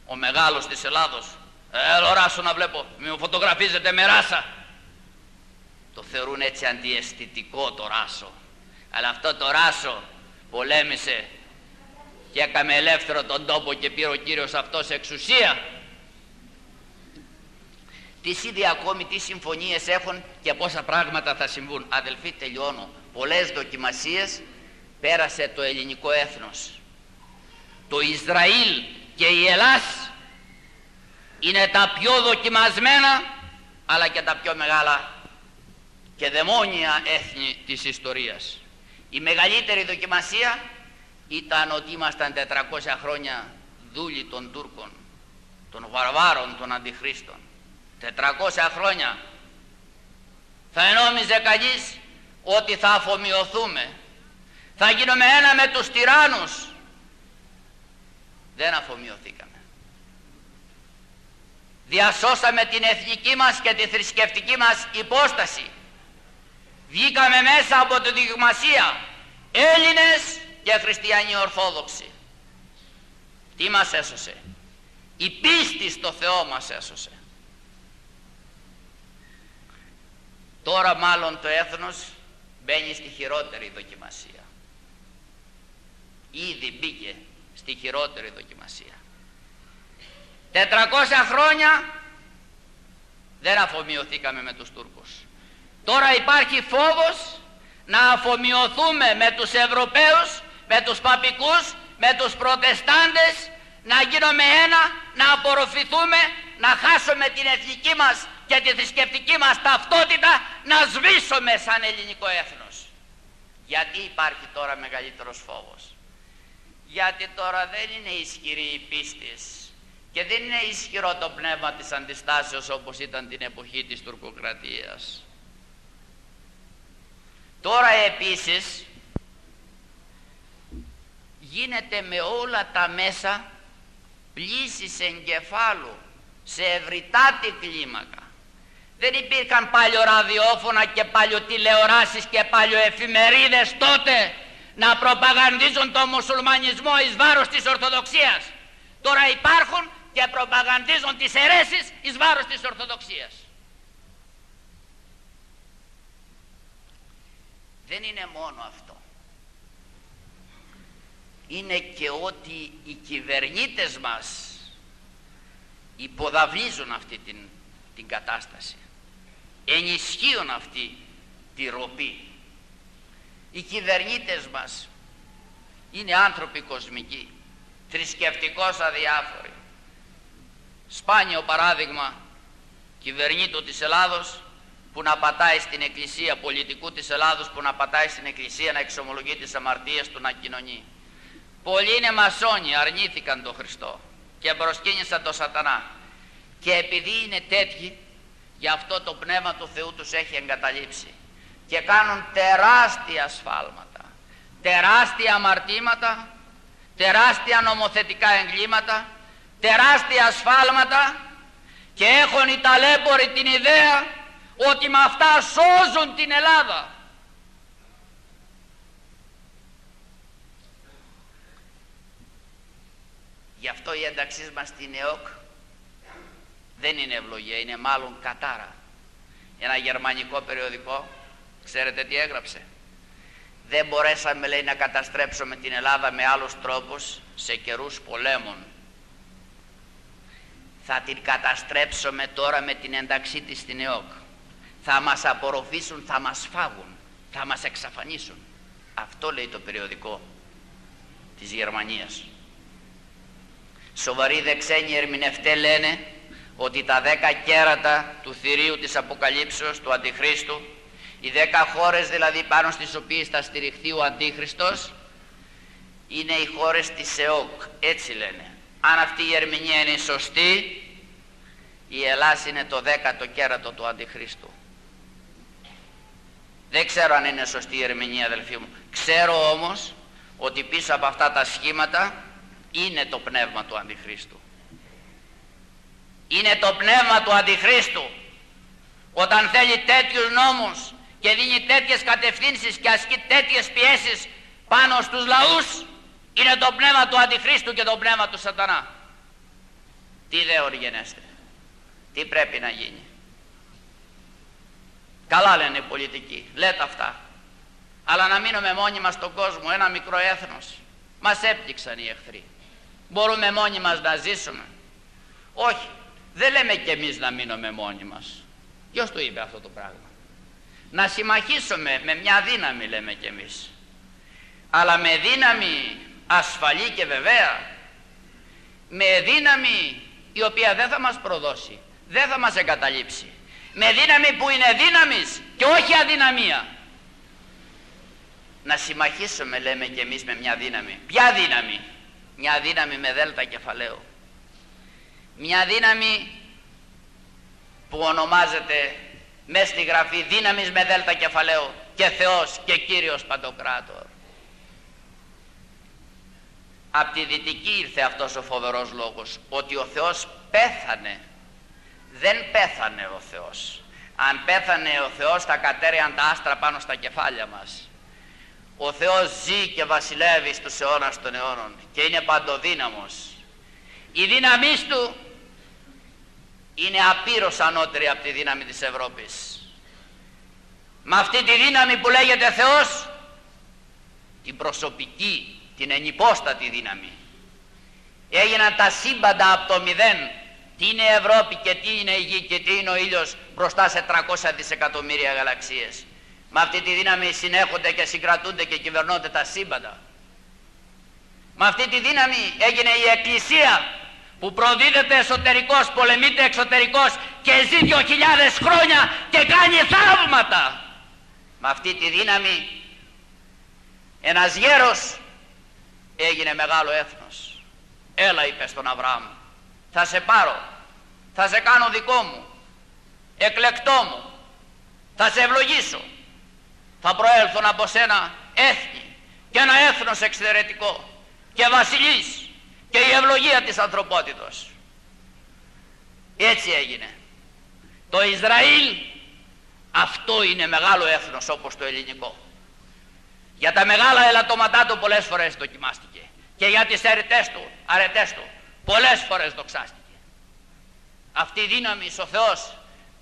ο μεγάλος της Ελλάδος; Έλω ράσο να βλέπω, μη μου φωτογραφίζετε με ράσα. Το θεωρούν έτσι αντιαισθητικό το ράσο. Αλλά αυτό το ράσο πολέμησε και έκαμε ελεύθερο τον τόπο και πήρε ο Κύριος αυτός εξουσία τι ήδη ακόμη τι συμφωνίες έχουν και πόσα πράγματα θα συμβούν αδελφοί τελειώνω πολλές δοκιμασίες πέρασε το ελληνικό έθνος το Ισραήλ και η Ελλάς είναι τα πιο δοκιμασμένα αλλά και τα πιο μεγάλα και δαιμόνια έθνη της ιστορίας η μεγαλύτερη δοκιμασία ήταν ότι ήμασταν 400 χρόνια δούλοι των Τούρκων, των βαρβάρων των αντιχρίστων. 400 χρόνια. Θα ενόμιζε κανείς ότι θα αφομοιωθούμε. Θα γίνουμε ένα με τους τυράννους. Δεν αφομοιωθήκαμε. Διασώσαμε την εθνική μας και τη θρησκευτική μας υπόσταση. Βγήκαμε μέσα από τη δειγμασία. Έλληνες και χριστιανοί Ορθόδοξοι. Τι μας έσωσε; Η πίστη στο Θεό μας έσωσε. Τώρα μάλλον το έθνος μπαίνει στη χειρότερη δοκιμασία. Ήδη μπήκε στη χειρότερη δοκιμασία. 400 χρόνια δεν αφομοιωθήκαμε με τους Τούρκους. Τώρα υπάρχει φόβος να αφομοιωθούμε με τους Ευρωπαίους με τους παπικούς, με τους προτεστάντες, να γίνουμε ένα, να απορροφηθούμε, να χάσουμε την εθνική μας και τη θρησκευτική μας ταυτότητα, να σβήσουμε σαν ελληνικό έθνος. Γιατί υπάρχει τώρα μεγαλύτερος φόβος; Γιατί τώρα δεν είναι ισχυρή η πίστη και δεν είναι ισχυρό το πνεύμα της αντιστάσεως όπως ήταν την εποχή της τουρκοκρατίας. Τώρα επίσης γίνεται με όλα τα μέσα πλήση εγκεφάλου σε ευρυτάτη κλίμακα. Δεν υπήρχαν παλιό ραδιόφωνα και παλιό τηλεοράσεις και παλιό εφημερίδες τότε να προπαγανδίζουν τον μουσουλμανισμό εις βάρος της Ορθοδοξίας. Τώρα υπάρχουν και προπαγανδίζουν τις αιρέσεις εις βάρος της Ορθοδοξίας. Δεν είναι μόνο αυτό. Είναι και ότι οι κυβερνήτες μας υποδαβλίζουν αυτή την, την κατάσταση. Ενισχύουν αυτή τη ροπή. Οι κυβερνήτες μας είναι άνθρωποι κοσμικοί, θρησκευτικώς αδιάφοροι. Σπάνιο παράδειγμα κυβερνήτου της Ελλάδος που να πατάει στην εκκλησία πολιτικού της Ελλάδος που να πατάει στην εκκλησία να εξομολογεί τις αμαρτίες του να κοινωνεί. Πολλοί είναι μασόνοι, αρνήθηκαν τον Χριστό και προσκύνησαν τον σατανά. Και επειδή είναι τέτοιοι, γι' αυτό το Πνεύμα του Θεού τους έχει εγκαταλείψει. Και κάνουν τεράστια σφάλματα, τεράστια αμαρτήματα, τεράστια νομοθετικά εγκλήματα, τεράστια ασφάλματα και έχουν οι ταλέποροι την ιδέα ότι με αυτά σώζουν την Ελλάδα. Γι' αυτό η ένταξή μας στην ΕΟΚ δεν είναι ευλογία, είναι μάλλον κατάρα. Ένα γερμανικό περιοδικό, ξέρετε τι έγραψε; Δεν μπορέσαμε λέει να καταστρέψουμε την Ελλάδα με άλλους τρόπους σε καιρούς πολέμων θα την καταστρέψουμε τώρα με την ένταξή της στην ΕΟΚ. Θα μας απορροφήσουν, θα μας φάγουν, θα μας εξαφανίσουν. Αυτό λέει το περιοδικό της Γερμανίας. Σοβαροί δεξένοι ερμηνευτέ λένε ότι τα δέκα κέρατα του θηρίου της Αποκαλύψεως του Αντιχρίστου, οι δέκα χώρες δηλαδή πάνω στις οποίες θα στηριχθεί ο Αντίχριστος, είναι οι χώρες της ΕΟΚ, έτσι λένε. Αν αυτή η ερμηνεία είναι σωστή η Ελλάς είναι το δέκατο κέρατο του Αντιχρίστου. Δεν ξέρω αν είναι σωστή η ερμηνεία αδελφοί μου. Ξέρω όμως ότι πίσω από αυτά τα σχήματα είναι το πνεύμα του Αντιχρίστου. Είναι το πνεύμα του Αντιχρίστου. Όταν θέλει τέτοιους νόμους και δίνει τέτοιες κατευθύνσεις και ασκεί τέτοιες πιέσεις πάνω στους λαούς είναι το πνεύμα του Αντιχρίστου και το πνεύμα του σατανά. Τι δε οργενέστε. Τι πρέπει να γίνει. Καλά λένε οι πολιτικοί. Λέτε αυτά. Αλλά να μείνουμε μόνοι μας στον κόσμο, ένα μικρό έθνος. Μας έπτυξαν οι εχθροί. Μπορούμε μόνοι μας να ζήσουμε. Όχι. Δεν λέμε κι εμείς να μείνουμε μόνοι μας. Ποιος το είπε αυτό το πράγμα; Να συμμαχίσουμε με μια δύναμη λέμε κι εμείς. Αλλά με δύναμη ασφαλή και βεβαία. Με δύναμη η οποία δεν θα μας προδώσει δεν θα μας εγκαταλείψει. Με δύναμη που είναι δύναμης και όχι αδυναμία. Να συμμαχίσουμε λέμε και εμείς με μια δύναμη. Ποια δύναμη; Μια δύναμη με δέλτα κεφαλαίο μια δύναμη που ονομάζεται μέσα στη γραφή δύναμης με δέλτα κεφαλαίο και Θεός και Κύριος Παντοκράτορ. Από τη δυτική ήρθε αυτός ο φοβερός λόγος ότι ο Θεός πέθανε. Δεν πέθανε ο Θεός. Αν πέθανε ο Θεός θα κατέρεαν τα άστρα πάνω στα κεφάλια μας. Ο Θεός ζει και βασιλεύει στους αιώνας των αιώνων και είναι παντοδύναμος. Η δύναμή του είναι απείρως ανώτερη από τη δύναμη της Ευρώπης με αυτή τη δύναμη που λέγεται Θεός την προσωπική την ενυπόστατη δύναμη. Έγιναν τα σύμπαντα από το μηδέν. Τι είναι η Ευρώπη και τι είναι η Γη και τι είναι ο ήλιος μπροστά σε 300 δισεκατομμύρια γαλαξίες. Με αυτή τη δύναμη συνέχονται και συγκρατούνται και κυβερνώνται τα σύμπαντα. Με αυτή τη δύναμη έγινε η Εκκλησία που προδίδεται εσωτερικός, πολεμείται εξωτερικός και ζει δυο χιλιάδες χρόνια και κάνει θαύματα. Με αυτή τη δύναμη ένας γέρος έγινε μεγάλο έθνος. Έλα είπε στον Αβραάμ, θα σε πάρω, θα σε κάνω δικό μου, εκλεκτό μου, θα σε ευλογήσω. Θα προέλθουν από σένα έθνη και ένα έθνος εξαιρετικό και βασιλείς και η ευλογία της ανθρωπότητος. Έτσι έγινε. Το Ισραήλ αυτό είναι μεγάλο έθνος όπως το ελληνικό. Για τα μεγάλα ελαττώματά του πολλές φορές δοκιμάστηκε και για τις αρετές του, αρετές του πολλές φορές δοξάστηκε. Αυτή η δύναμη ο Θεός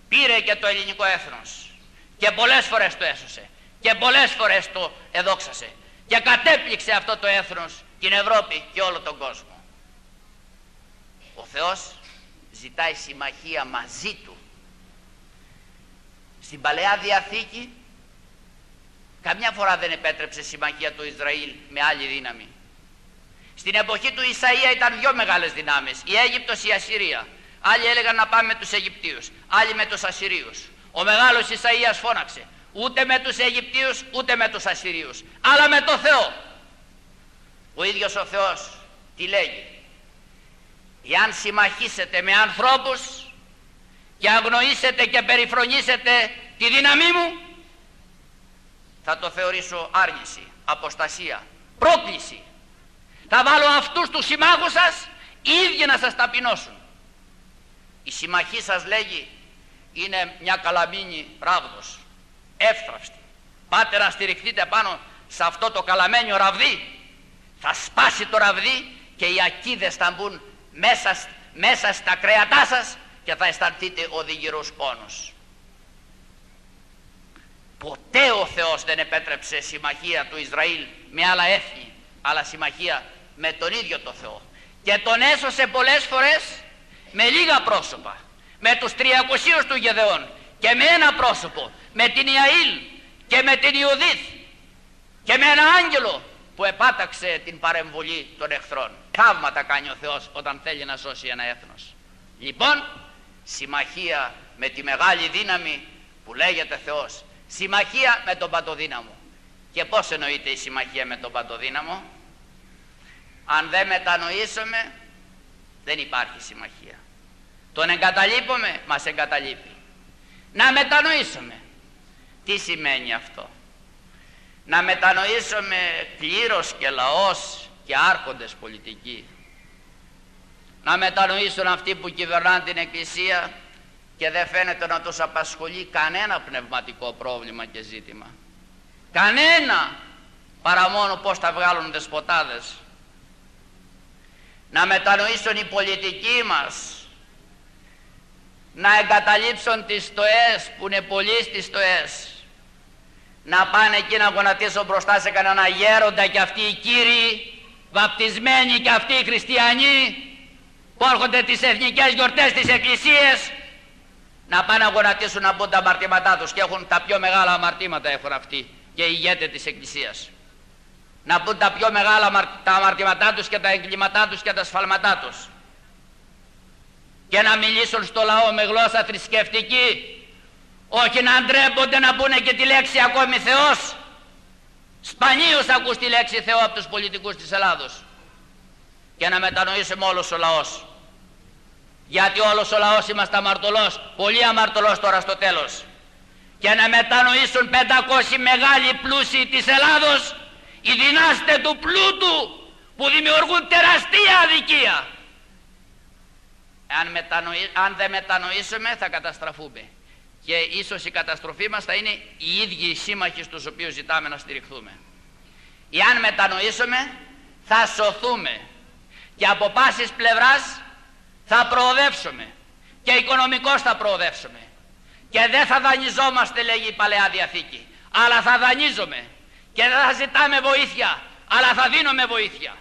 πήρε και το ελληνικό έθνος και πολλές φορές το έσωσε και πολλές φορές το εδόξασε και κατέπληξε αυτό το έθνος την Ευρώπη και όλο τον κόσμο. Ο Θεός ζητάει συμμαχία μαζί Του. Στην Παλαιά Διαθήκη καμιά φορά δεν επέτρεψε συμμαχία του Ισραήλ με άλλη δύναμη. Στην εποχή του Ισαΐα ήταν δυο μεγάλες δυνάμεις, η Αίγυπτος, η Ασσυρία. Άλλοι έλεγαν να πάμε με τους Αιγυπτίους, άλλοι με τους Ασσυρίους. Ο μεγάλος Ισαΐας φώναξε, ούτε με τους Αιγυπτίους, ούτε με τους Ασσυρίους, αλλά με το Θεό. Ο ίδιος ο Θεός τι λέγει, εάν συμμαχίσετε με ανθρώπους και αγνοήσετε και περιφρονήσετε τη δύναμή μου θα το θεωρήσω άρνηση, αποστασία, πρόκληση. Θα βάλω αυτούς τους συμμάχους σας οι ίδιοι να σας ταπεινώσουν. Η συμμαχή σας λέγει είναι μια καλαμίνη ράβδος, εύθραυστη. Πάτε να στηριχτείτε πάνω σε αυτό το καλαμένιο ραβδί. Θα σπάσει το ραβδί και οι ακίδες θα μπουν μέσα, μέσα στα κρέατά σας και θα αισθανθείτε ο διγυρός πόνος. Ποτέ ο Θεός δεν επέτρεψε συμμαχία του Ισραήλ με άλλα έθνη, αλλά συμμαχία με τον ίδιο το Θεό. Και τον έσωσε πολλές φορές με λίγα πρόσωπα. Με τους 300 του Γεδεών και με ένα πρόσωπο, με την Ιαήλ και με την Ιουδίθ και με ένα άγγελο που επάταξε την παρεμβολή των εχθρών. Θαύματα κάνει ο Θεός όταν θέλει να σώσει ένα έθνος. Λοιπόν, συμμαχία με τη μεγάλη δύναμη που λέγεται Θεός. Συμμαχία με τον παντοδύναμο. Και πώς εννοείται η συμμαχία με τον παντοδύναμο; Αν δεν μετανοήσουμε, δεν υπάρχει συμμαχία. Τον εγκαταλείπουμε, μας εγκαταλείπει. Να μετανοήσουμε. Τι σημαίνει αυτό; Να μετανοήσουμε πλήρως και λαός και άρχοντες πολιτικοί. Να μετανοήσουν αυτοί που κυβερνάνε την Εκκλησία και δεν φαίνεται να τους απασχολεί κανένα πνευματικό πρόβλημα και ζήτημα. Κανένα παρά μόνο πως θα βγάλουν δεσποτάδες. Να μετανοήσουν οι πολιτικοί μας. Να εγκαταλείψουν τις στοές που είναι πολλοί στις στοές να πάνε εκεί να γονατίσουν μπροστά σε κανένα γέροντα και αυτοί οι κύριοι βαπτισμένοι και αυτοί οι χριστιανοί που έρχονται τις εθνικές γιορτές της Εκκλησίας να πάνε να γονατίσουν να μπουν τα αμαρτήματά τους. Και έχουν τα πιο μεγάλα αμαρτήματα έχουν αυτοί και οι ηγέτες της Εκκλησίας. Να μπουν τα πιο μεγάλα τα αμαρτήματά τους και τα εγκλήματά τους και τα σφαλματά τους. Και να μιλήσουν στο λαό με γλώσσα θρησκευτική όχι να ντρέπονται να πούνε και τη λέξη ακόμη Θεός. Σπανίως ακούς τη λέξη Θεό από τους πολιτικούς της Ελλάδος. Και να μετανοήσουμε όλος ο λαός. Γιατί όλος ο λαός είμαστε αμαρτωλός πολύ αμαρτωλός τώρα στο τέλος. Και να μετανοήσουν 500 μεγάλοι πλούσιοι της Ελλάδος οι δυνάστε του πλούτου που δημιουργούν τεραστία αδικία. Αν, μετανοη... αν δεν μετανοήσουμε θα καταστραφούμε και ίσως η καταστροφή μας θα είναι οι ίδιοι οι σύμμαχοι στους οποίους ζητάμε να στηριχθούμε. Εάν μετανοήσουμε θα σωθούμε και από πάσης πλευράς θα προοδεύσουμε και οικονομικώς θα προοδεύσουμε και δεν θα δανειζόμαστε λέγει η Παλαιά Διαθήκη αλλά θα δανείζουμε και δεν θα ζητάμε βοήθεια αλλά θα δίνουμε βοήθεια.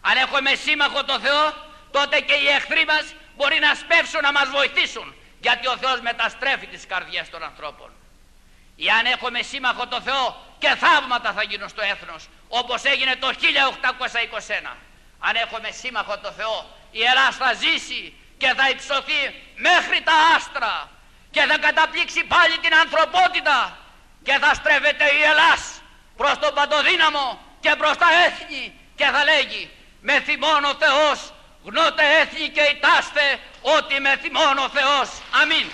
Αν έχουμε σύμμαχο το Θεό τότε και οι εχθροί μας μπορεί να σπεύσουν να μας βοηθήσουν γιατί ο Θεός μεταστρέφει τις καρδιές των ανθρώπων. Εάν έχουμε σύμμαχο το Θεό και θαύματα θα γίνουν στο έθνος όπως έγινε το 1821. Αν έχουμε σύμμαχο το Θεό η Ελλάς θα ζήσει και θα υψωθεί μέχρι τα άστρα και θα καταπλήξει πάλι την ανθρωπότητα και θα στρέφεται η Ελλάς προς τον παντοδύναμο και προς τα έθνη και θα λέγει με θυμών ο Θεός γνώτε έθνη και ητάστε ότι με θυμών ο Θεός. Αμήν.